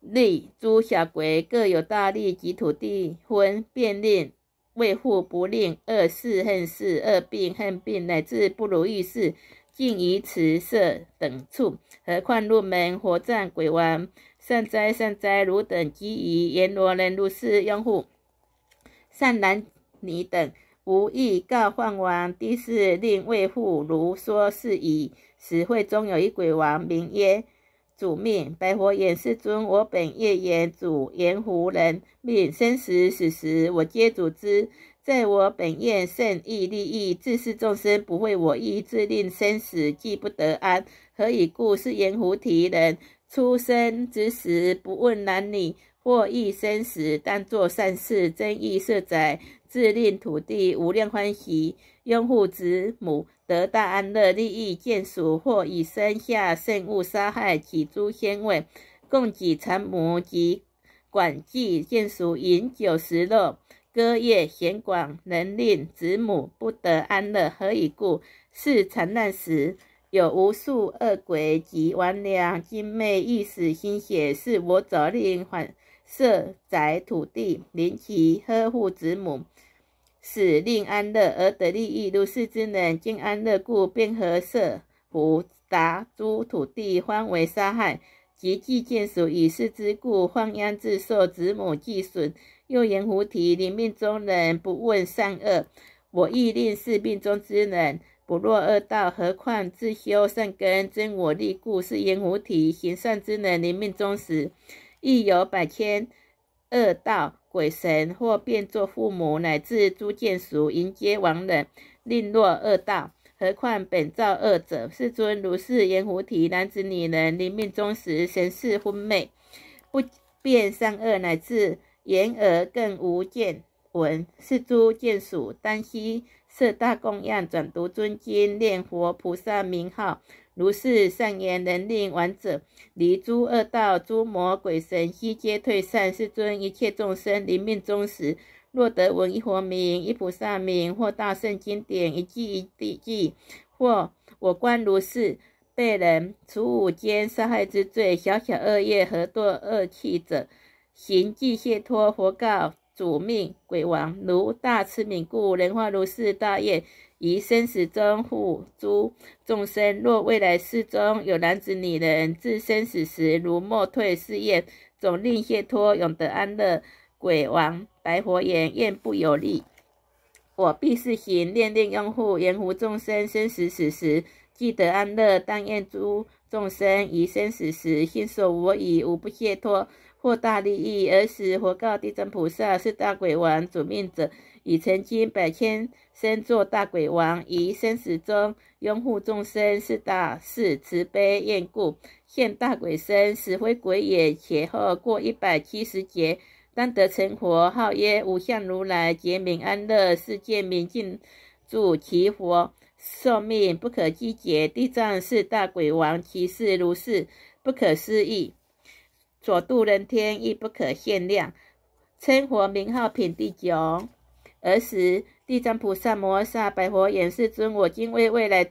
Speaker 1: 力、诸小鬼各有大力及土地分，便令为护不令恶事恨事、恶病恨病，乃至不如意事。尽于慈色等处，何况入门火葬鬼王，善哉善哉！汝等基于阎罗人如是拥护，善男女等无意告幻王，第是令为护如说是已。时会中有一鬼王，名曰主命，白佛言：世尊，我本业言主阎浮人命，生时死时，我皆主之。在我本愿善意利益，自是众生不会我意，自令生死既不得安。何以故？是阎浮提人出生之时，不问男女，或亦生死，当作善事，真意设载，自令土地无量欢喜，拥护子母得大安乐，利益眷属，或以身下圣物杀害其诸仙位，供给产母及管祭眷属饮酒食肉。割业嫌广，能令子母不得安乐。何以故？是惨难时，有无数恶鬼及魍魉精魅，欲使心血。是我早令反设宅土地，临其呵护子母，使令安乐而得利益。如是之人，经安乐故，便何色胡达诸土地，方为杀害。及既见属以是之故，荒殃自受，子母既损。又言胡提，临命中人不问善恶，我亦令是命中之人不落恶道，何况自修善根，真我力故。是言胡提行善之人，临命终时，亦有百千恶道鬼神，或变作父母，乃至诸眷属，迎接亡人，令落恶道。何况本造恶者？世尊如是言胡提，男子女人临命终时，神识昏昧，不辨善恶，乃至言而更无见，闻是诸见属，当悉设大供养，转读尊经，念佛菩萨名号。如是善言能令亡者离诸恶道，诸魔鬼神悉皆退散。世尊，一切众生临命终时，若得闻一佛名、一菩萨名，或大圣经典一记一地记，或我观如是被人处五间杀害之罪，小小恶业何堕恶气者，行即谢脱。佛告主命鬼王：如大慈悯故，人化如是大业。于生死中护诸众生，若未来世中有男子女人，至生死时如莫退誓愿，总令解脱，永得安乐。鬼王白佛言：愿不有力，我必是行念念拥护，言护众生生死死时，既得安乐。但愿诸众生于生死时，心所我已，无不解脱，获大利益。而时佛告地藏菩萨：是大鬼王主命者。已曾经百千生作大鬼王，于生死中拥护众生，是大事慈悲厌故，现大鬼身，死非鬼也。且后过一百七十劫，当得成佛，号曰无相如来，结名安乐，世界明净住其佛，寿命不可计劫。地藏是大鬼王，其事如是不可思议，所度人天亦不可限量。称佛名号品第九。儿时，地藏菩萨摩诃萨白佛言：“世尊，我今为未来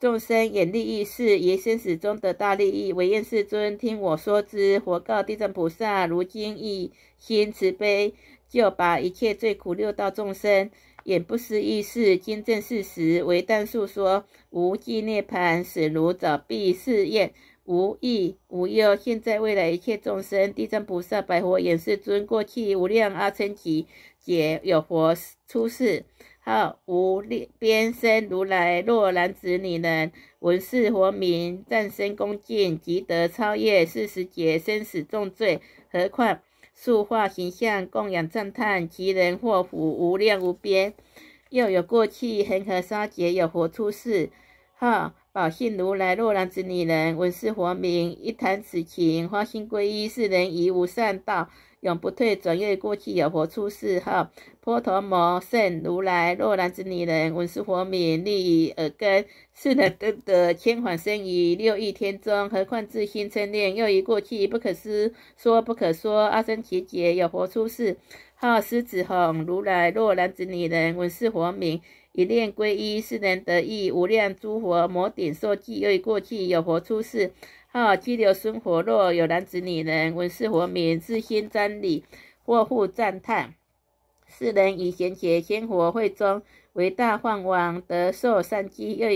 Speaker 1: 众生演利益事，于生死中得大利益，唯愿世尊听我说之。”佛告地藏菩萨：“如今一心慈悲，就把一切罪苦六道众生，演不思议事，今正事实，为但述说，无记涅盘，死如早必试验。”无意无忧，现在未来一切众生，地藏菩萨白佛言：世尊，过去无量阿僧祇劫有佛出世，号无边身如来。若男子女人闻是佛名，战身恭敬，即得超越四十劫生死重罪。何况塑化形象，供养赞叹，其人祸福无量无边。又有过去恒河沙劫有佛出世，号。宝信如来，若男子女人闻是佛名，一谈此情，花心皈依，是人已无善道，永不退转。越过去有佛出世，号波陀摩圣如来，若男子女人闻是佛名，立于耳根，是人得得千缓生于六亿天中。何况自心称念，又于过去不可思说不可说阿僧祇劫有佛出世，号狮子吼如来，若男子女人闻是佛名。一念皈依，是能得益无量诸佛摩顶受记。又过去有佛出世，号激流孙佛。若有男子女人闻是佛名，自心瞻礼，或复赞叹。世人以贤劫仙佛会中，为大梵王，得受善机。又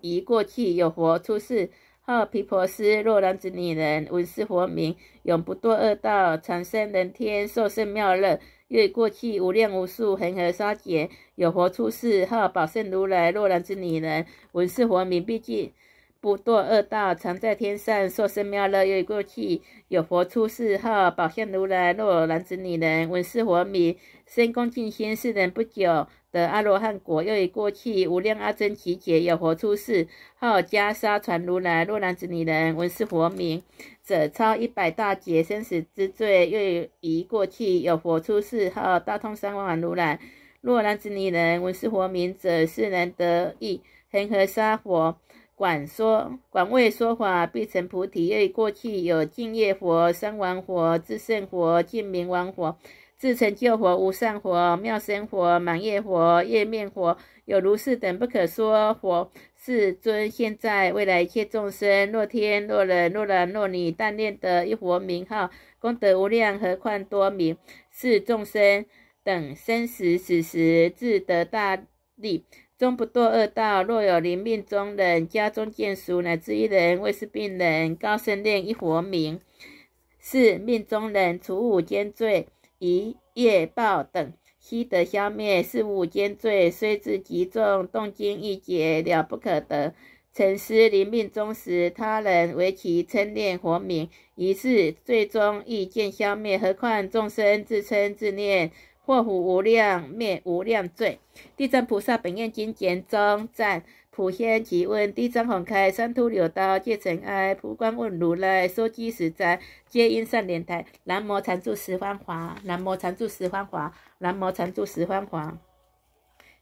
Speaker 1: 以过去有佛出世，号毗婆尸。若男子女人闻是佛名，永不堕恶道，长生人天，受胜妙乐。越过去无量无数恒河沙劫，有佛出世，号宝胜如来。若然之女人闻是佛名，毕竟不堕恶道，常在天上受生妙乐。越过去有佛出世，号宝相如来。若男子女人闻是佛名，身恭敬心，是人不久得阿罗汉果。又以过去无量阿僧祇劫，有佛出世，号袈裟传如来。若男子女人闻是佛名。者超一百大劫生死之罪，又于过去有佛出世，号大通三王如来。若男子女人闻是佛名者，是人得意恒河沙佛，广说广为说法，必成菩提。又于过去有净业佛、三王佛、智胜佛、净明王佛、自成就佛、无上佛、妙生佛、满业佛、业面佛，有如是等不可说佛。世尊，现在未来一切众生，若天若人若男若女，但念得一佛名号，功德无量，何况多名？是众生等生死死时，自得大利，终不堕恶道。若有临命中人，家中眷属乃至一人，未是病人，高声念一佛名，是命中人除五间罪，一业报等。悉得消灭是五间罪，虽至极重，动经一劫了不可得。沉思临命终时，他人为其称念佛名，于是最终亦见消灭。何况众生自称自念，祸福无量，灭无量罪。地藏菩萨本愿经简中赞普贤即问：地藏宏开，三途六道皆尘埃。普光问如来：所记实在，皆因善莲台。南无常住十方华，南无常住十方华，南无常住十方华。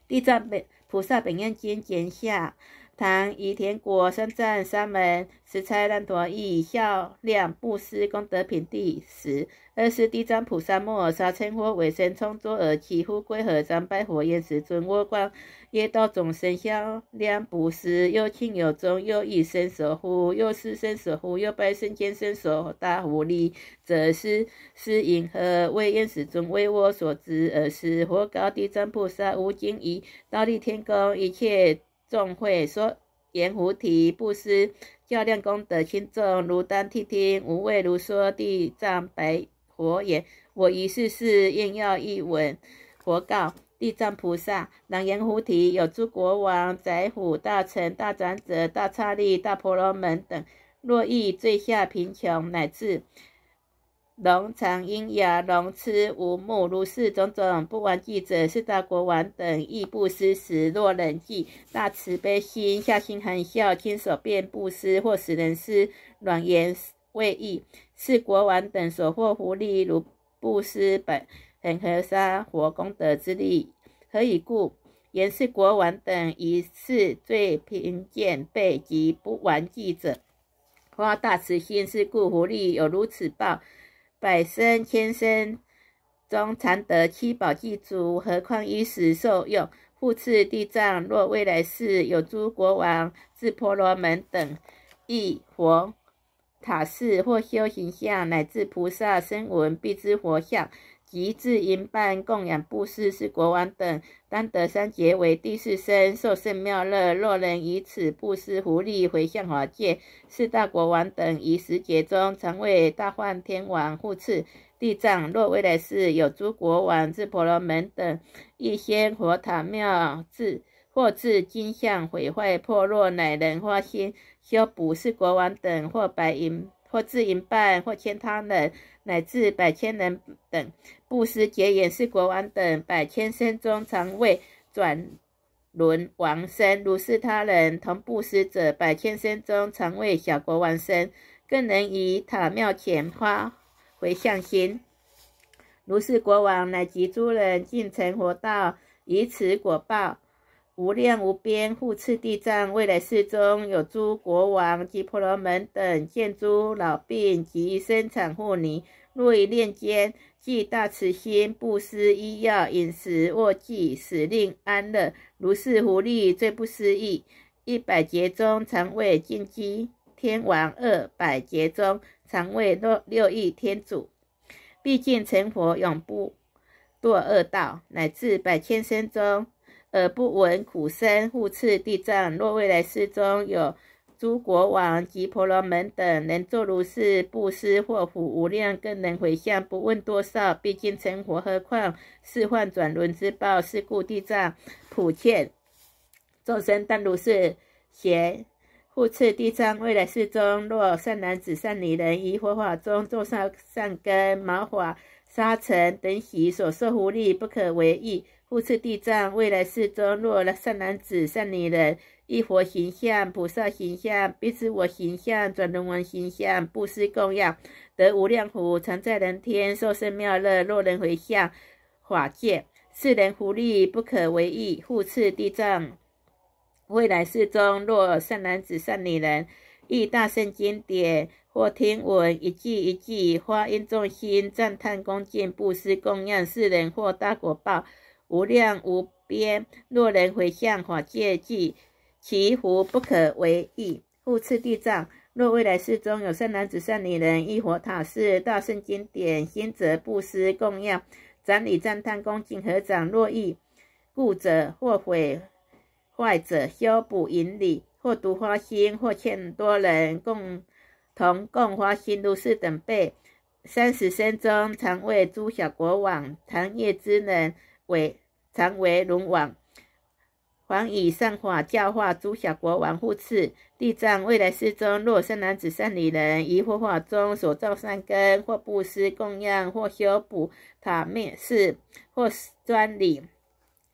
Speaker 1: 地藏本菩萨本愿经简下。唐夷田国三藏沙门十财难陀译孝量布施功德品第十。二是地藏菩萨摩诃萨称火为身，从左而起，富贵和尚拜火焰时尊我光，业道众生孝量布施，又轻又重，又一生守护，又四生守护，又百生千生所大无力，则是是因何为愿时尊为我所知？而是佛告地藏菩萨：无尽意，道立天宫一切。众会说言菩提布施较量功德轻重，如当谛听，无畏如说地藏白佛言：我于世事应要一闻。佛告地藏菩萨：南言菩提有诸国王、宰虎、大臣、大长者、大刹利、大婆罗门等，若欲罪下贫穷，乃至。龙常因牙龙痴无目，如是种种不完记者，是大国王等亦不施时，若忍记大慈悲心，下心含笑，亲手便布施，或使人施软言未易，是国王等所获福利，如布施本恒河沙佛功德之力。何以故？言是国王等以是最贫贱卑及不完记者，发大慈心，是故福利有如此报。百生千生中常得七宝具足，何况一时受用？复次地藏，若未来世有诸国王、至婆罗门等，亦佛塔寺或修行相，乃至菩萨声闻，必知佛像。及自因办供养布施，是国王等当得三劫为第四生，受甚妙乐。若人以此布施福利回向法界，四大国王等于十劫中常为大梵天王护持地藏。若未来世有诸国王、至婆罗门等，一先佛塔庙自或至金像毁坏破落，乃人发心修补，是国王等或白银。或自营办，或千他人，乃至百千人等，布施结缘是国王等，百千生中常为转轮王生，如是他人同布施者，百千生中常为小国王生，更能以塔庙前花回向心，如是国王乃及诸人尽成佛道，以此果报。无量无边护持地藏，未来世中有诸国王及婆罗门等，见诸老病及生产妇女，若以念间，即大慈心布施医药饮食卧具，使令安乐。如是福利最不思议。一百劫中常为金鸡天王，二百劫中常为六六亿天主。毕竟成佛永不堕恶道，乃至百千生中。而不闻苦声，护持地藏。若未来世中有诸国王及婆罗门等，能作如是布施，或福无量，更能回向，不问多少，毕竟成佛。何况是幻转轮之报？是故地藏普劝众生当如是邪护持地藏。未来世中，若善男子、善女人，于佛法中种上善根、毛发、沙尘等喜所受福利，不可为意。复次地藏，未来世中，若善男子、善女人，一佛形象、菩萨形象、彼此我形象、转轮王形象，布施供养，得无量福，常在人天，受生妙乐。若人回向法界，世人福利不可为意。复次地藏，未来世中，若善男子、善女人，忆大圣经典，或听闻一句一句，发音众心，赞叹恭敬，布施供养世人，或大果报。无量无边，若人回向法界即，其福不可为意。复次地藏，若未来世中有善男子、善女人，依佛塔寺、大圣经典，心则布施供养，瞻礼赞叹恭敬合掌。若意故者或毁坏者，修补引礼，或独花心，或劝多人共同共花心，如是等辈。三十生中，常为诸小国王、唐业之人为。常为龙王，还以上法教化诸小国王护持地藏。未来世中，若善男子、善女人，于佛法中所造善根，或布施供养，或修补塔灭寺，或专礼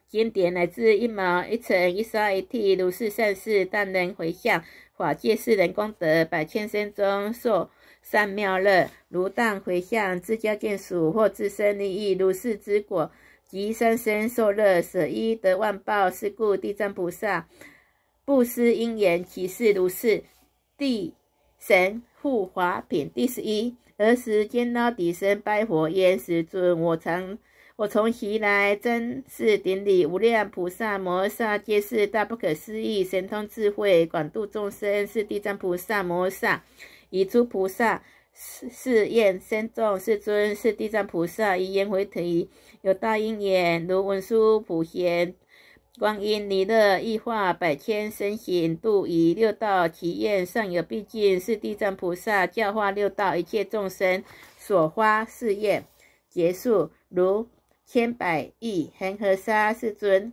Speaker 1: 经典乃至一毛一尘一沙一涕，如是善事，但能回向，法界世人功德，百千生中受善妙乐，如当回向自家眷属或自身利益，如是之果，即三生受乐，舍一得万报。是故地藏菩萨不思因缘，其事如是。地神护华品第十一。儿时见到底身拜佛言：世尊，我常。我从昔来真是顶礼无量菩萨摩诃萨，皆是大不可思议神通智慧，广度众生。是地藏菩萨摩诃萨，以诸菩萨誓愿身众世尊。是地藏菩萨以言回提，有大因缘，如文殊普贤、观音、弥勒、异化百千身形，度以六道祈愿，尚有毕竟。是地藏菩萨教化六道一切众生所发誓愿结束，如。千百亿恒河沙世尊，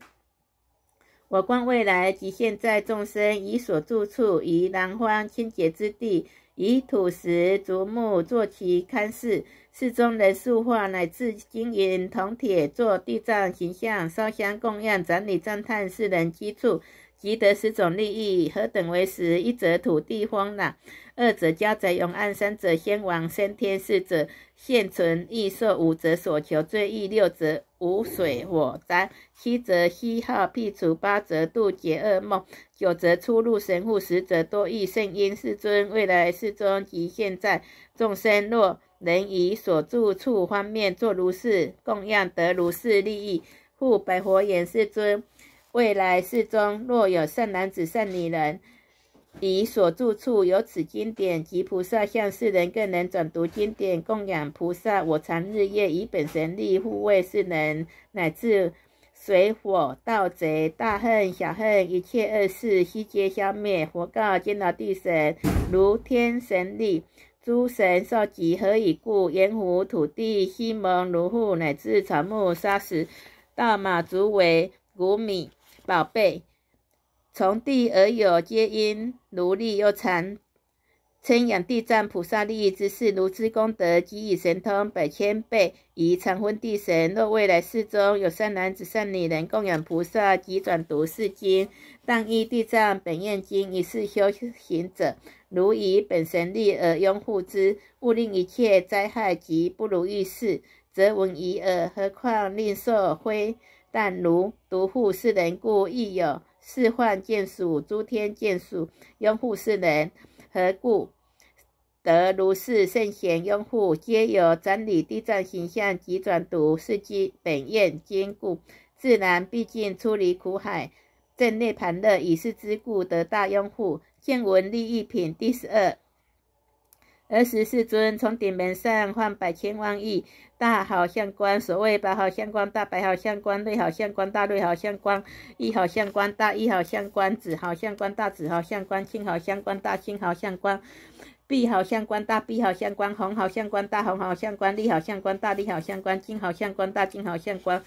Speaker 1: 我观未来及现在众生，以所住处，以南荒清洁之地，以土石竹木作其龛室，寺中人塑化，乃至金银铜铁做地藏形象，烧香供养，整理赞叹世人居处，即得十种利益。何等为实？一则土地荒壤。二者家宅永安，三者先王升天，四者现存异寿，五者所求最易，六者无水火灾，七者虚耗辟除，八者度解噩梦，九者出入神户，十者多益圣因。世尊，未来世中及现在众生，若能以所住处方面作如是供养，得如是利益。复白佛言：世尊，未来世中若有善男子、善女人。以所住处有此经典及菩萨像，世人更能转读经典，供养菩萨。我常日夜以本神力护卫世人，乃至水火盗贼、大恨小恨一切恶事，悉皆消灭。佛告见到地神：如天神力，诸神受集，何以故？盐湖土地西蒙如户，乃至草木沙石、大马足为谷米宝贝。从地而有，皆因奴隶又残，称养地藏菩萨利益之事，如之功德，即以神通百千倍，以常昏地神。若未来世中有善男子、善女人供养菩萨，即转读是经，当依地藏本愿经，以是修行者，如以本神力而拥护之，勿令一切灾害及不如意事，则闻一耳。何况令受灰但如独护世人故，亦有。四幻见属，诸天见属，拥护世人，何故得如是圣贤拥护？皆由真理地藏形象及转读是经本愿坚固，自然毕竟出离苦海，正内盘乐，以是之故得大拥护。见闻利益品第十二。儿时世尊从顶门上换百千万亿大好相光，所谓百好相光、大百好相光、内好相光、大内好相光、一好相光、大一好相光、子好相光、大子好相光、亲好相光、大亲好相光、必好相光、大必好相光、红好相光、大红好相光、利好相光、大利好相光、金好相光、大金好相光、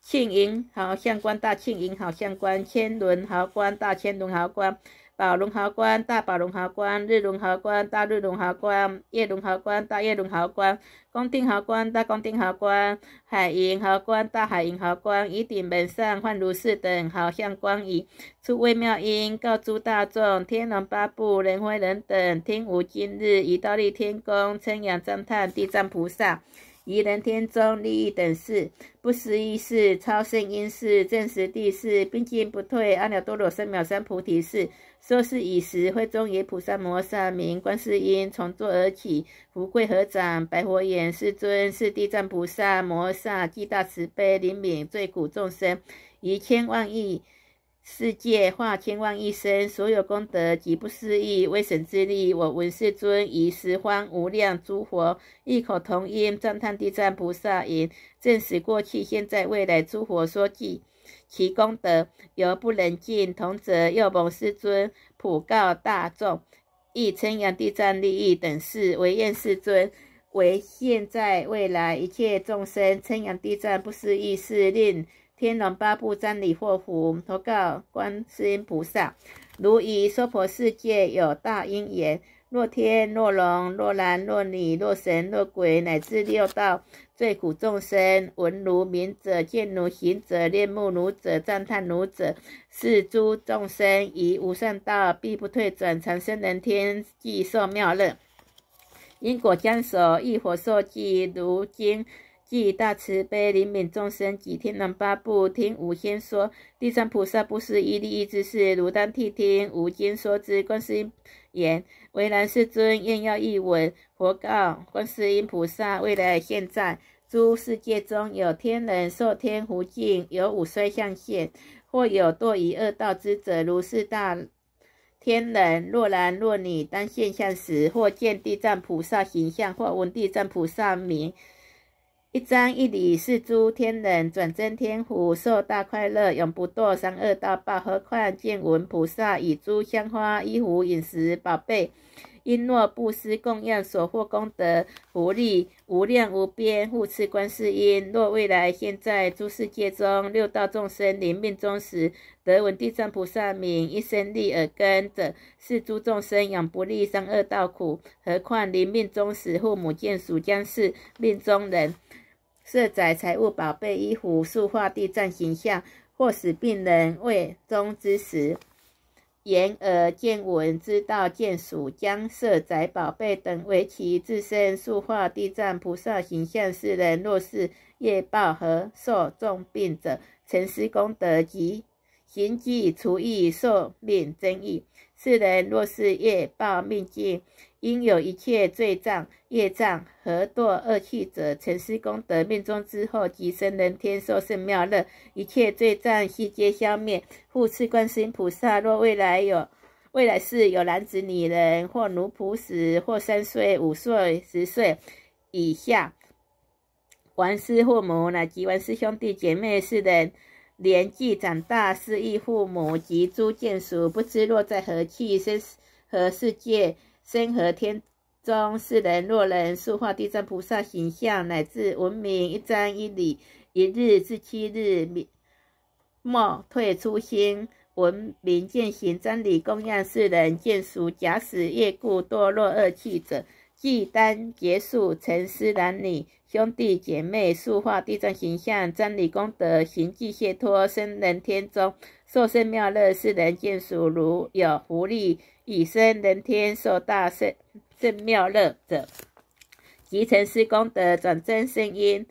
Speaker 1: 庆银好相光、大庆银好相光、千轮好光、大千轮好光。宝龙豪光，大宝龙豪光；日龙豪光，大日龙豪光；夜龙豪光，大夜龙豪光；宫廷豪光，大宫廷豪光；海银豪光，大海银豪光。以顶门上换如是等好相光仪，出微妙音，告诸大众：天龙八部、人非人等，听吾今日以倒立天宫，称扬赞叹地藏菩萨。宜人天中利益等事，不思议事，超胜因事，正实地事，并进不退，阿耨多罗三藐三菩提事。说是以时，会中野菩萨摩萨名观世音从座而起，福贵合掌，白佛言：世尊，是地藏菩萨摩萨，具大慈悲，怜悯罪苦众生，以千万亿。世界化千万亿生，所有功德极不思议，为神之力。我闻世尊以十方无量诸佛异口同音赞叹地藏菩萨言：正使过去、现在、未来诸佛所记其功德，犹不能尽。同则又蒙世尊普告大众，亦称扬地藏利益等事，唯愿世尊为现在、未来一切众生称扬地藏不思议事，令。天龙八部瞻礼祸福，投告观世音菩萨：如以娑婆世界有大因缘，若天、若龙、若男、若女、若神、若鬼，乃至六道最苦众生，闻如明者、见如行者、恋慕如者、赞叹如者，是诸众生以无上道，必不退转，长生人天，即受妙乐。因果将手，一火受记，如今。即大慈悲灵悯众生及天龙八部，听吾先说。地藏菩萨不是一利益之事，如当谛听。无经说之。观世音言：为然，世尊，愿要一闻。佛告观世音菩萨：未来现在，诸世界中有天人受天福境，有五衰相现，或有堕于恶道之者，如是大天人，若男若女，当现象时，或见地藏菩萨形象，或闻地藏菩萨名。一张一礼是诸天人转增天福，受大快乐，永不堕三恶道报。何况见闻菩萨以诸香花、衣服、饮食、宝贝，因若布施供养所获功德福利无量无边，护持观世音。若未来现在诸世界中六道众生临命终时，得闻地藏菩萨名，一生利耳根者，是诸众生永不利三恶道苦。何况临命终时，父母眷属将是命中人。设载财物、宝贝、衣服、塑画地藏形象，或使病人未终之时，言而见闻知道见属，将设载宝贝等为其自身塑画地藏菩萨形象。世人若是业报和受重病者，成施功德及行迹除疫寿命增益。世人若是业报命尽。因有一切罪障、业障和堕恶趣者，成施功德，命中之后即生人天，受甚妙乐。一切罪障悉皆消灭。复次，观世音菩萨若未来有未来世有男子、女人，或奴仆死，或三岁、五岁、十岁以下，王师父母乃及王师兄弟姐妹是人，年纪长大，失忆父母及诸眷属，不知落在何气，生何世界。身和天中世人，若人塑化地藏菩萨形象，乃至闻名一章一礼，一日至七日，末退初心，闻名践行，真理供养世人，见属假使业故堕落恶趣者，即当结束成师男女兄弟姐妹塑化地藏形象，真理功德行迹解脱，生人天中受生妙乐，世人见属如有福利。以生人天受大圣圣妙乐者，即成是功德转增声音，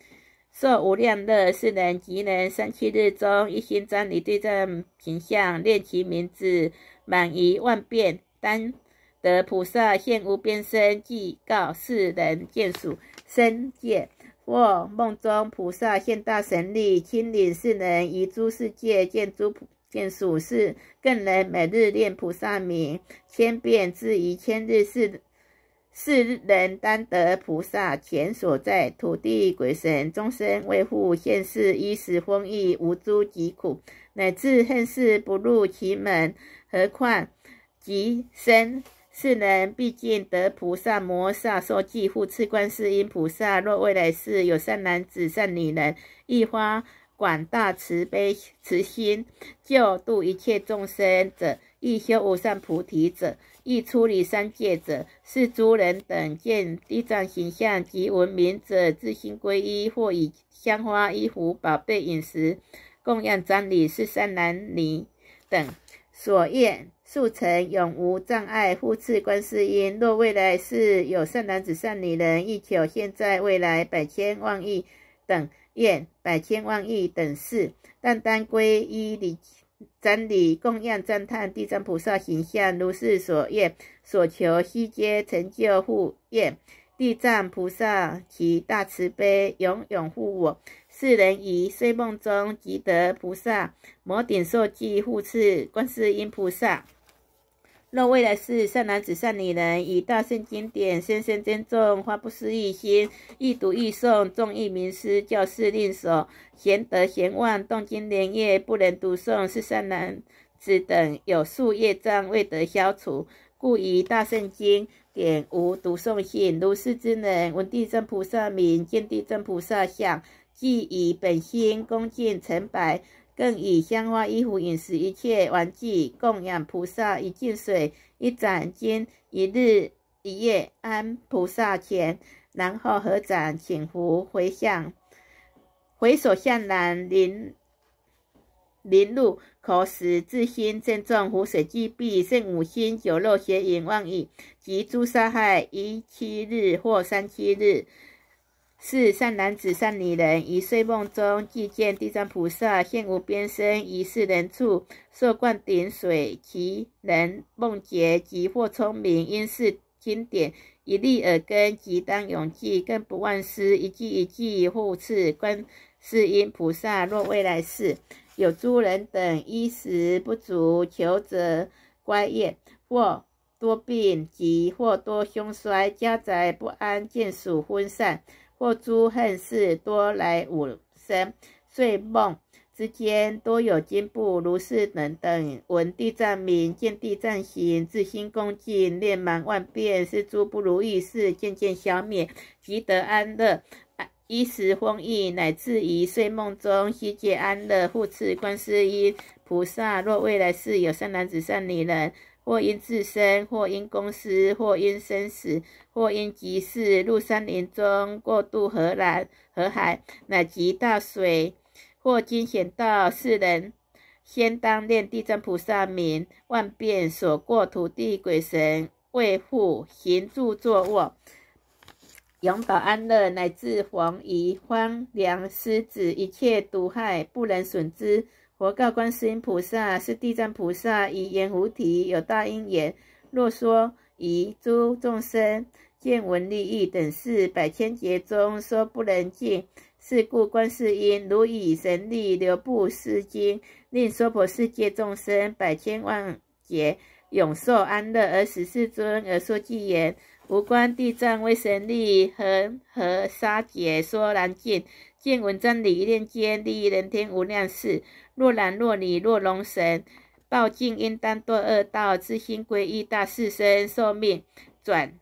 Speaker 1: 受无量乐。世人即能三七日中一心瞻礼对正形象，念其名字满一万遍，当得菩萨现无边身，即告世人见属身界。或梦中菩萨现大神力，亲领世人于诸世界见诸。见属是更能每日念菩萨名千遍，至一千日，是是人当得菩萨前所在土地鬼神终身为护现世，衣食丰裕，无诸疾苦，乃至恨世不入其门。何况即生是人，毕竟得菩萨摩萨受记护持观世音菩萨。若未来世有善男子、善女人，一发。广大慈悲慈心，救度一切众生者，亦修无上菩提者，亦出离三界者，是诸人等见地藏形象及闻名者，自心皈依，或以香花衣服、宝贝饮食供养瞻礼，是善男女等所愿速成，永无障碍。护持观世音，若未来世有善男子、善女人，亦求现在、未来百千万亿等。愿百千万亿等事，但当归依礼真理供养赞叹地藏菩萨形象，如是所愿所求，悉皆成就护愿。地藏菩萨其大慈悲，永永护我。世人于睡梦中即得菩萨摩顶受记护持观世音菩萨。若未来世善男子、善女人，以大圣经典深深珍重，发不思议心，易读易诵，众义名师，教士令所，贤德贤望，动经连夜不能读诵，是善男子等有数业障未得消除，故以大圣经典无读诵性。如是之人，闻地藏菩萨名，见地藏菩萨相，即以本心恭敬诚白。更以香花、衣服、饮食一切玩具供养菩萨，以净水、一盏金、一日一夜安菩萨前，然后合掌请福，回向，回首向南，临临路口时，自心正中湖水既闭，圣五心酒肉邪淫妄语及诸杀害，一七日或三七日。是善男子、善女人，于睡梦中即见地藏菩萨现无边身，于是人处受灌顶水，其人梦觉即或聪明，因是经典一粒耳根，即当永记，更不忘失一句一句护持观世音菩萨。若未来世有诸人等衣食不足，求者乖业，或多病疾，或多凶衰，家宅不安，见属分散。或诸恨事多来五生，睡梦之间多有进步，如是等等。闻地藏名，见地藏行，自心恭敬，念满万遍，是诸不如意事渐渐消灭，即得安乐，衣食丰裕，乃至于睡梦中悉皆安乐。护持观世音菩萨，若未来世有善男子、善女人。或因自身，或因公司，或因生死，或因急事，入山林中，过渡河南河海，乃及大水，或惊险到世人，先当念地藏菩萨名万遍，所过土地鬼神为护行住坐卧，永保安乐，乃至黄夷荒凉狮子一切毒害不能损之。佛告观世音菩萨：“是地藏菩萨以言无体，有大因言。若说以诸众生见闻利益等事，百千劫中说不能尽。是故观世音如以神力流布施经，令娑婆世界众生百千万劫永受安乐。而十世尊而说偈言：无观地藏威神力，恒河沙劫说难尽。见闻真理一念间，利益人天无量事。”若男若女若龙神，报尽应当堕恶道，自心皈依大士身，受命转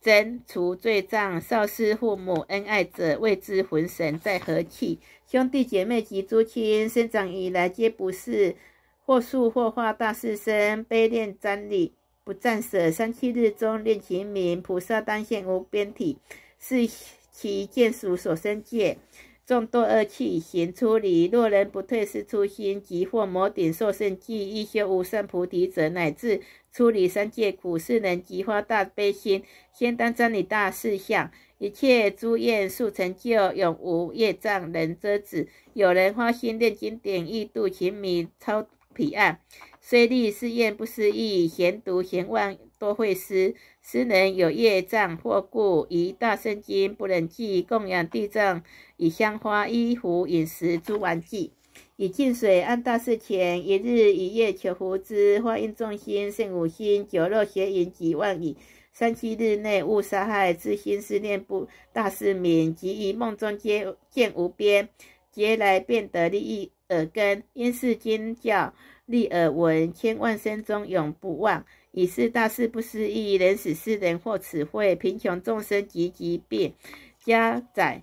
Speaker 1: 真除罪障，少师父母恩爱者，谓之魂神在何气？兄弟姐妹及诸亲，生长以来皆不是或树或化大士身，悲念瞻礼，不暂舍。三七日中念其名，菩萨当现无边体，是其见属所生界。众多恶气行出离，若人不退失初心，即或摩顶受胜记，一修无上菩提者，乃至出离三界苦，是能即发大悲心，先当瞻礼大事相，一切诸愿速成就，永无业障能遮止。有人发心念经典，欲度情迷超彼岸，虽利是愿不思议，贤读贤望多会失。斯人有业障或故，以大圣经不能记，供养地藏，以香花、衣服、饮食诸玩具，以净水安大事前，一日一夜求福之。化应众心，胜五心，酒肉邪淫及万语。三七日内勿杀害，自心思念不大士名，即于梦中皆见无边，劫来便得利益耳根。因是经教立耳闻，千万生中永不忘。以是大事不思议，人死世人或此会贫穷众生及疾病，家宅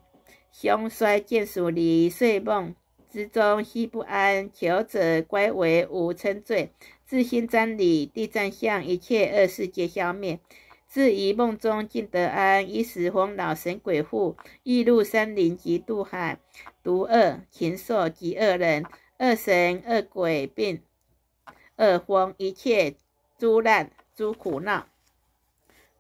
Speaker 1: 凶衰见属离，睡梦之中悉不安，求者乖为无嗔罪，自心瞻礼地藏相，一切恶事皆消灭。至于梦中尽得安，一时逢老神鬼护，欲入山林及渡海，毒恶禽兽及恶人、恶神、恶鬼，并恶风一切。诸难诸苦恼，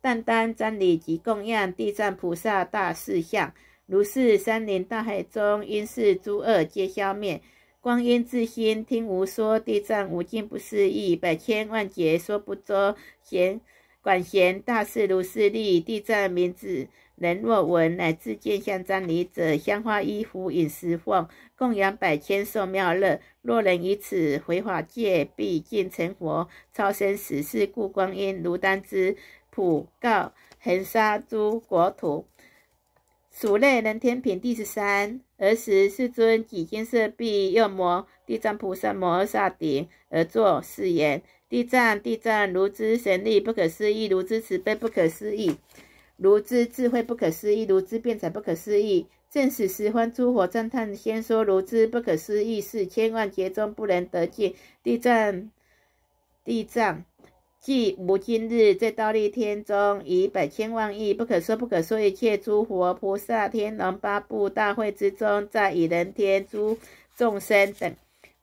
Speaker 1: 但当瞻礼及供养地藏菩萨大事相，如是山林大海中，因是诸恶皆消灭。光阴自心听无说，地藏无尽不思议，百千万劫说不周。贤管弦大事如是力，地藏名字。人若闻，乃至见相瞻礼者，香花衣服饮食奉供养百千寿妙乐。若能以此回法界，必尽成佛，超生死世故。光阴如丹之普告恒沙诸国土。属类人天品第十三。儿时世尊几经设壁，右摩地藏菩萨摩诃萨顶而作是言：地藏，地藏，如之神力不可思议，如之慈悲不可思议。如之智慧不可思议，如之辩才不可思议。正是十方诸佛赞叹，先说如之不可思议是，千万劫中不能得见。地藏，地藏，即无今日，在道立天中，以百千万亿不可说不可说一切诸佛菩萨天龙八部大会之中，在以人天诸众生等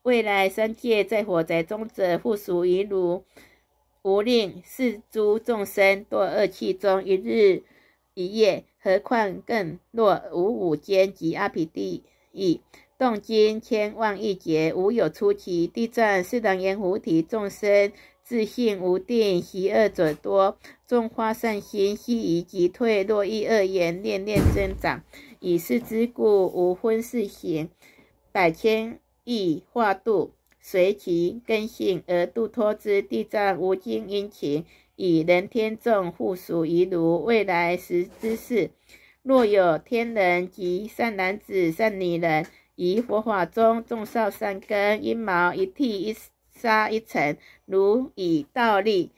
Speaker 1: 未来三界在火灾中者，复属于汝，无令是诸众生堕恶气中一日一夜，何况更若无五间及阿毗地狱，动经千万亿劫，无有出期。地藏是当阎浮提众生。自信无定，习恶者多，众花善心，悉以即退。若依恶言，念念增长。以是之故，无分世行，百千亿化度，随其根性而度脱之。地藏无尽殷勤，以人天众互属于如未来时之事。若有天人及善男子、善女人，于佛法中种少善根，一毛一剃一。杀一尘，如以道力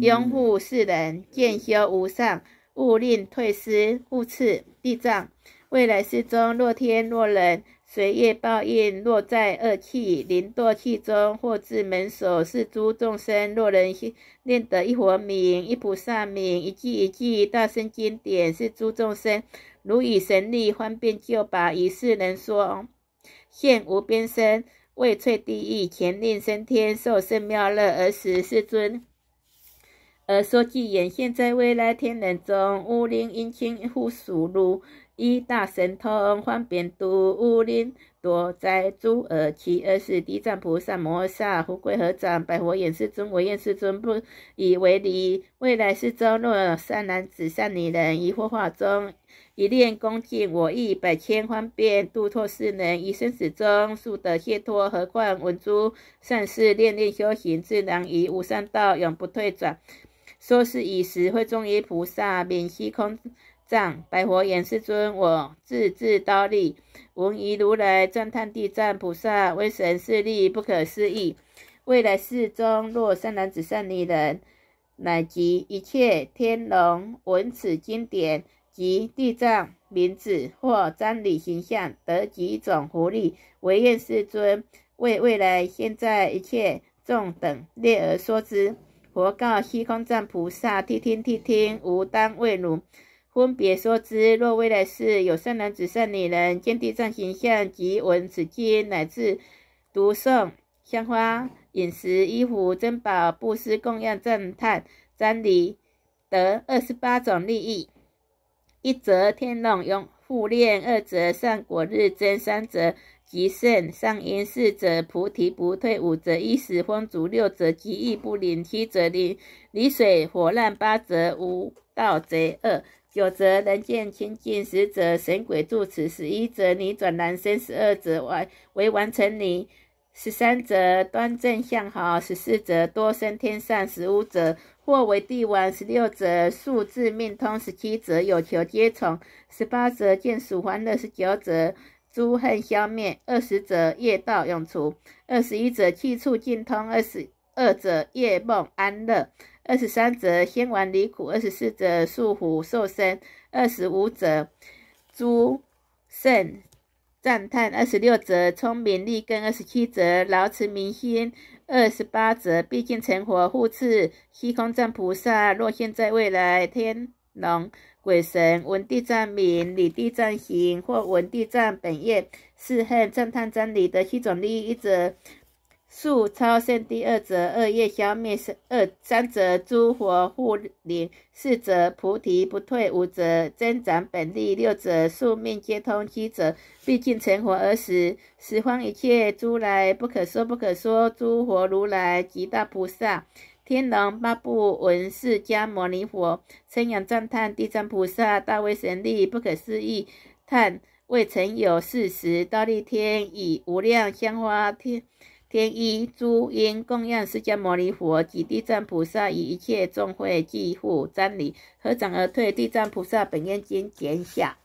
Speaker 1: 拥护世人，见修无上，勿令退失。勿次，地藏未来世中，若天若人，随业报应，若在恶气、灵堕气中，或至门首，是诸众生，若人念得一佛名、一菩萨名、一句一句大声经典，是诸众生，如以神力方便救拔，以是人说，现无边身。为翠地狱，前令升天，受圣妙乐，而使世尊。而说偈言：现在未来天人中，无灵阴清护属如一大神通，方便度无灵多灾诸恶其二是地藏菩萨摩诃萨，福贵合掌，百佛眼世尊，我愿世尊不以为离。未来世中，若善男子、善女人，于佛法中。一念恭敬，我亦百千方便度脱世人。于生死中速得解脱，何况闻诸善事，念念修行，自然以无上道，永不退转。说是以时，会中于菩萨，免虚空藏，白佛言：世尊，我自自刀立，闻于如来赞叹地藏菩萨威神势力不可思议。未来世中，若善男子、善女人，乃及一切天龙，闻此经典。及地藏名字或瞻礼形象得几种福利，唯愿世尊为未来现在一切众等列而说之。佛告虚空藏菩萨：谛听谛听，吾当为汝分别说之。若未来世有善男子、善女人见地藏形象及闻此经，乃至读诵香花、饮食、衣服、珍宝、布施、供养、赞叹、瞻礼，得二十八种利益。一则天龙用护念，二则善果日增，三则极盛上因，四则菩提不退，五则衣食丰足，六则极意不灵，七则离离水火难，八则无盗贼恶，九则人见清净，十则神鬼住此，十一则逆转男生，十二则为为完成你，十三则端正相好，十四则多生天上，十五则。或为帝王，十六则数字命通，十七则有求皆从，十八则见属欢乐，十九则诸恨消灭，二十则业道永除，二十一则气处尽通，二十二则夜梦安乐，二十三则先王离苦，二十四则树虎受生，二十五则诸圣赞叹，二十六则聪明利根，二十七则劳持民心。二十八则，毕竟成佛护持虚空藏菩萨，若现在未来天龙鬼神闻地藏名、礼地藏行，或闻地藏本愿，是恨赞叹真理的七种利益，一数超胜第二则恶业消灭，二三则诸佛护灵，四则菩提不退，五则增长本力，六则宿命皆通，七则毕竟成佛而死。十方一切诸来不可说不可说，诸佛如来及大菩萨、天龙八部闻释迦牟尼佛称扬赞叹地藏菩萨大威神力不可思议，叹未曾有事时，大力天以无量香花天。天一诸因供养释迦牟尼佛及地藏菩萨，以一切众会济护瞻礼，合掌而退。地藏菩萨本愿经简下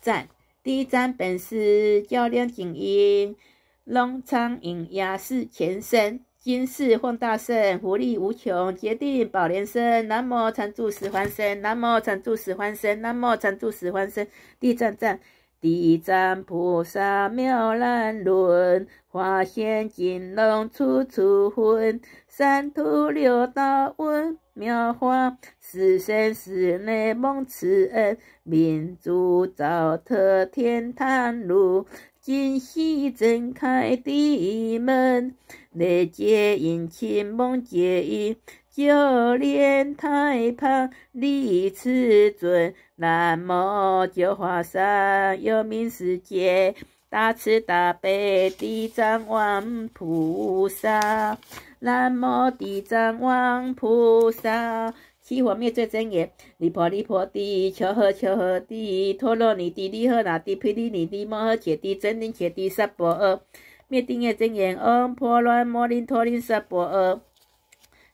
Speaker 1: 赞。第一章本是较量景音，龙苍影压世前身，今世奉大圣，福利无穷，决定宝莲身。南无常住十方身，南无常住十方身，南无常住十方身。地藏赞。地藏菩萨妙难论，花现金龙处处混，三途六道闻妙法，四生四内蒙慈恩，民主造特天坛路，今夕睁开地门，内界引亲蒙接引。九莲台旁立慈尊，南无九华山有名世界，大慈大悲地藏王菩萨，南无地藏王菩萨。起火灭罪真言：离婆离婆地，求诃求诃地，陀罗尼地利诃那地，毗梨尼地摩诃揭谛，真灵揭谛，萨婆诃。灭定业真言：唵婆罗摩尼陀林萨婆诃。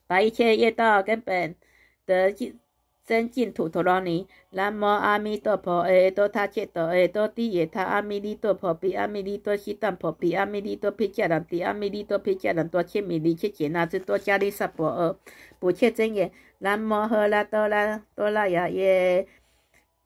Speaker 1: 把一切业道根本得净真净土陀罗尼，南无阿弥陀佛，诶多他切多，诶多地耶他阿弥利多婆毗，阿弥利多悉当婆毗，阿弥利多毗迦兰地，阿弥利多毗迦兰多切弥利切解那之多迦利萨婆诃。不切真言，南无诃拉多拉多拉雅耶，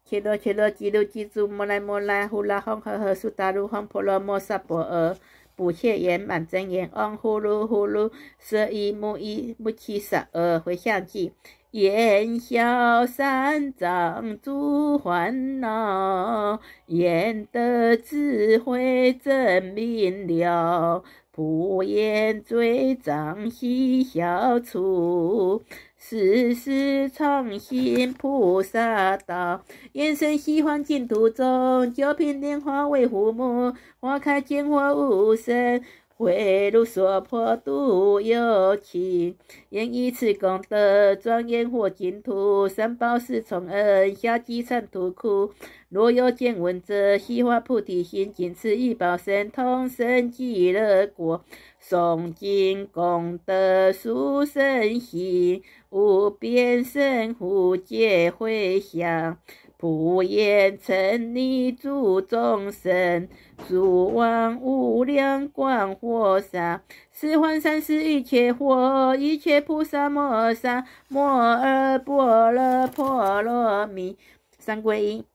Speaker 1: 切多切多吉鲁吉祖摩来摩来呼啦吽呵呵苏达鲁吽婆罗摩萨婆诃。不切圆满真言，嗡呼噜呼噜，舍一木一木七十二回向记，愿消三障诸烦恼，愿得智慧真明了，不言罪障悉消除。世世常行菩萨道，愿生西方净土中，九品莲花为父母，花开见佛无生，慧如娑婆度有情。愿以此功德，庄严佛净土，三宝四重恩，下济三途苦。若有见闻者，悉发菩提心，尽此一报身，同生极乐国。诵经功德殊胜行，无边胜福皆回向，普愿成溺诸众生，诸王无量光火刹，十方三世一切佛，一切菩萨摩萨摩诃般若波罗蜜，三皈依，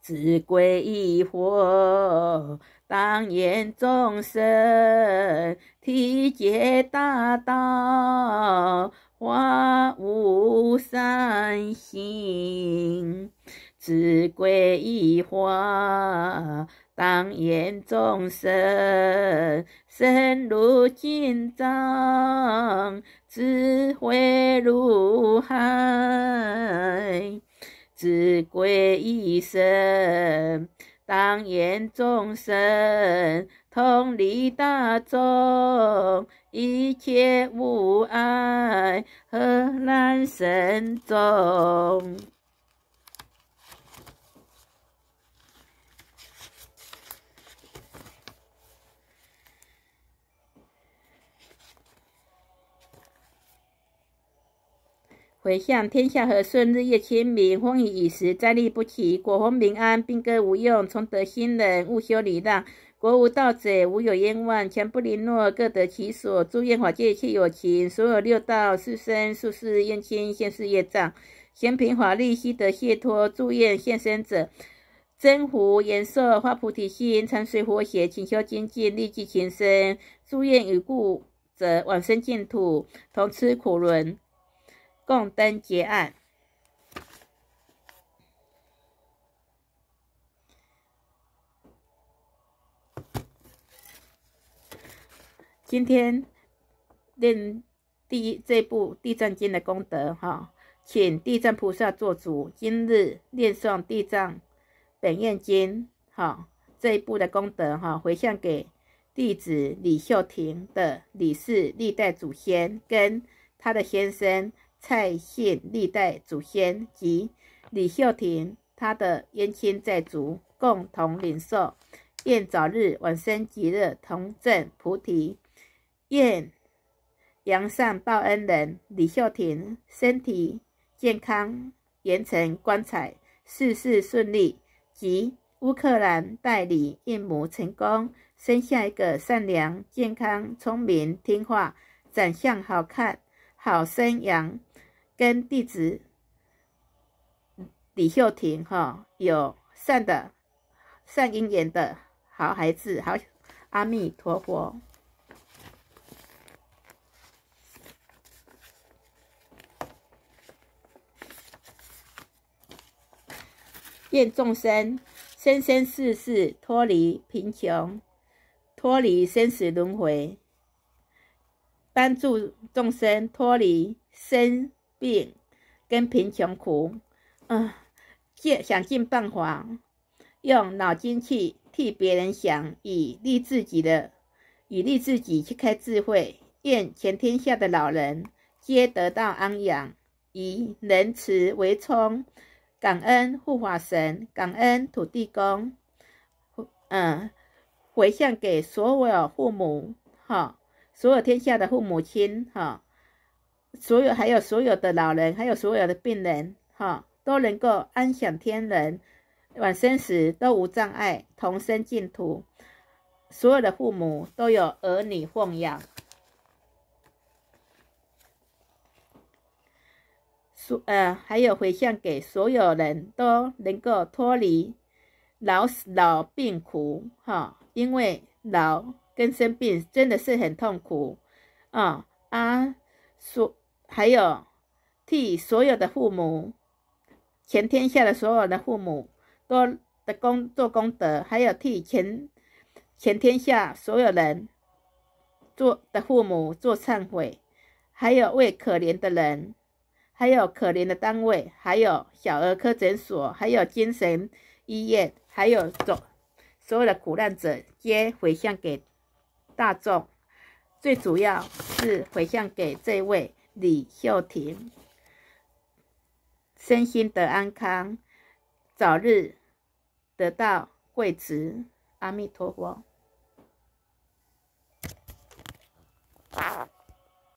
Speaker 1: 自皈依佛。当愿众生体解大道，化无三心，智归一花。当愿众生深入经藏，智慧如海，智归一生。当愿众生同理大众，一切无碍，何难生中？回向天下和顺，日月清明，风雨已时，灾利不起，国风民安，兵戈无用，从德兴人，勿修礼让，国无盗贼，无有冤枉，强不凌弱，各得其所。祝愿法界一切有情，所有六道四生宿世冤亲，现世业障，咸平法力，悉得解脱。祝愿现身者，真福延寿，发菩提心，常随佛学，勤修精进，立即情深。祝愿已故者往生净土，同吃苦轮。共登结案。今天念第一这部《地藏经》的功德，哈，请地藏菩萨做主。今日念诵《地藏本愿经》，哈，这一部的功德，哈，回向给弟子李秀婷的李氏历代祖先跟他的先生。蔡姓历代祖先及李秀婷，他的冤亲债主共同领受，愿早日往生极乐，同证菩提。愿扬善报恩人李秀婷身体健康，圆成光彩，事事顺利。及乌克兰代理孕母成功，生下一个善良、健康、聪明、听话、长相好看、好生养。跟弟子李秀婷哈有善的善因缘的好孩子，好阿弥陀佛。愿众生生生世世脱离贫穷，脱离生死轮回，帮助众生脱离生病跟贫穷苦。嗯，尽想尽办法，用脑筋去替别人想，以利自己的，以利自己去开智慧。愿全天下的老人皆得到安养，以仁慈为充。感恩护法神，感恩土地公，嗯，回向给所有父母，哈，所有天下的父母亲，哈，所有还有所有的老人，还有所有的病人，哈，都能够安享天人，往生时都无障碍，同生净土。所有的父母都有儿女奉养。所呃，还有回向给所有人都能够脱离老死老病苦哈，因为老跟生病真的是很痛苦啊啊！所还有替所有的父母，全天下的所有的父母都的功做功德，还有替全全天下所有人做的父母做忏悔，还有为可怜的人。还有可怜的单位，还有小儿科诊所，还有精神医院，还有所所有的苦难者，皆回向给大众。最主要是回向给这位李秀婷，身心得安康，早日得到惠慈，阿弥陀佛。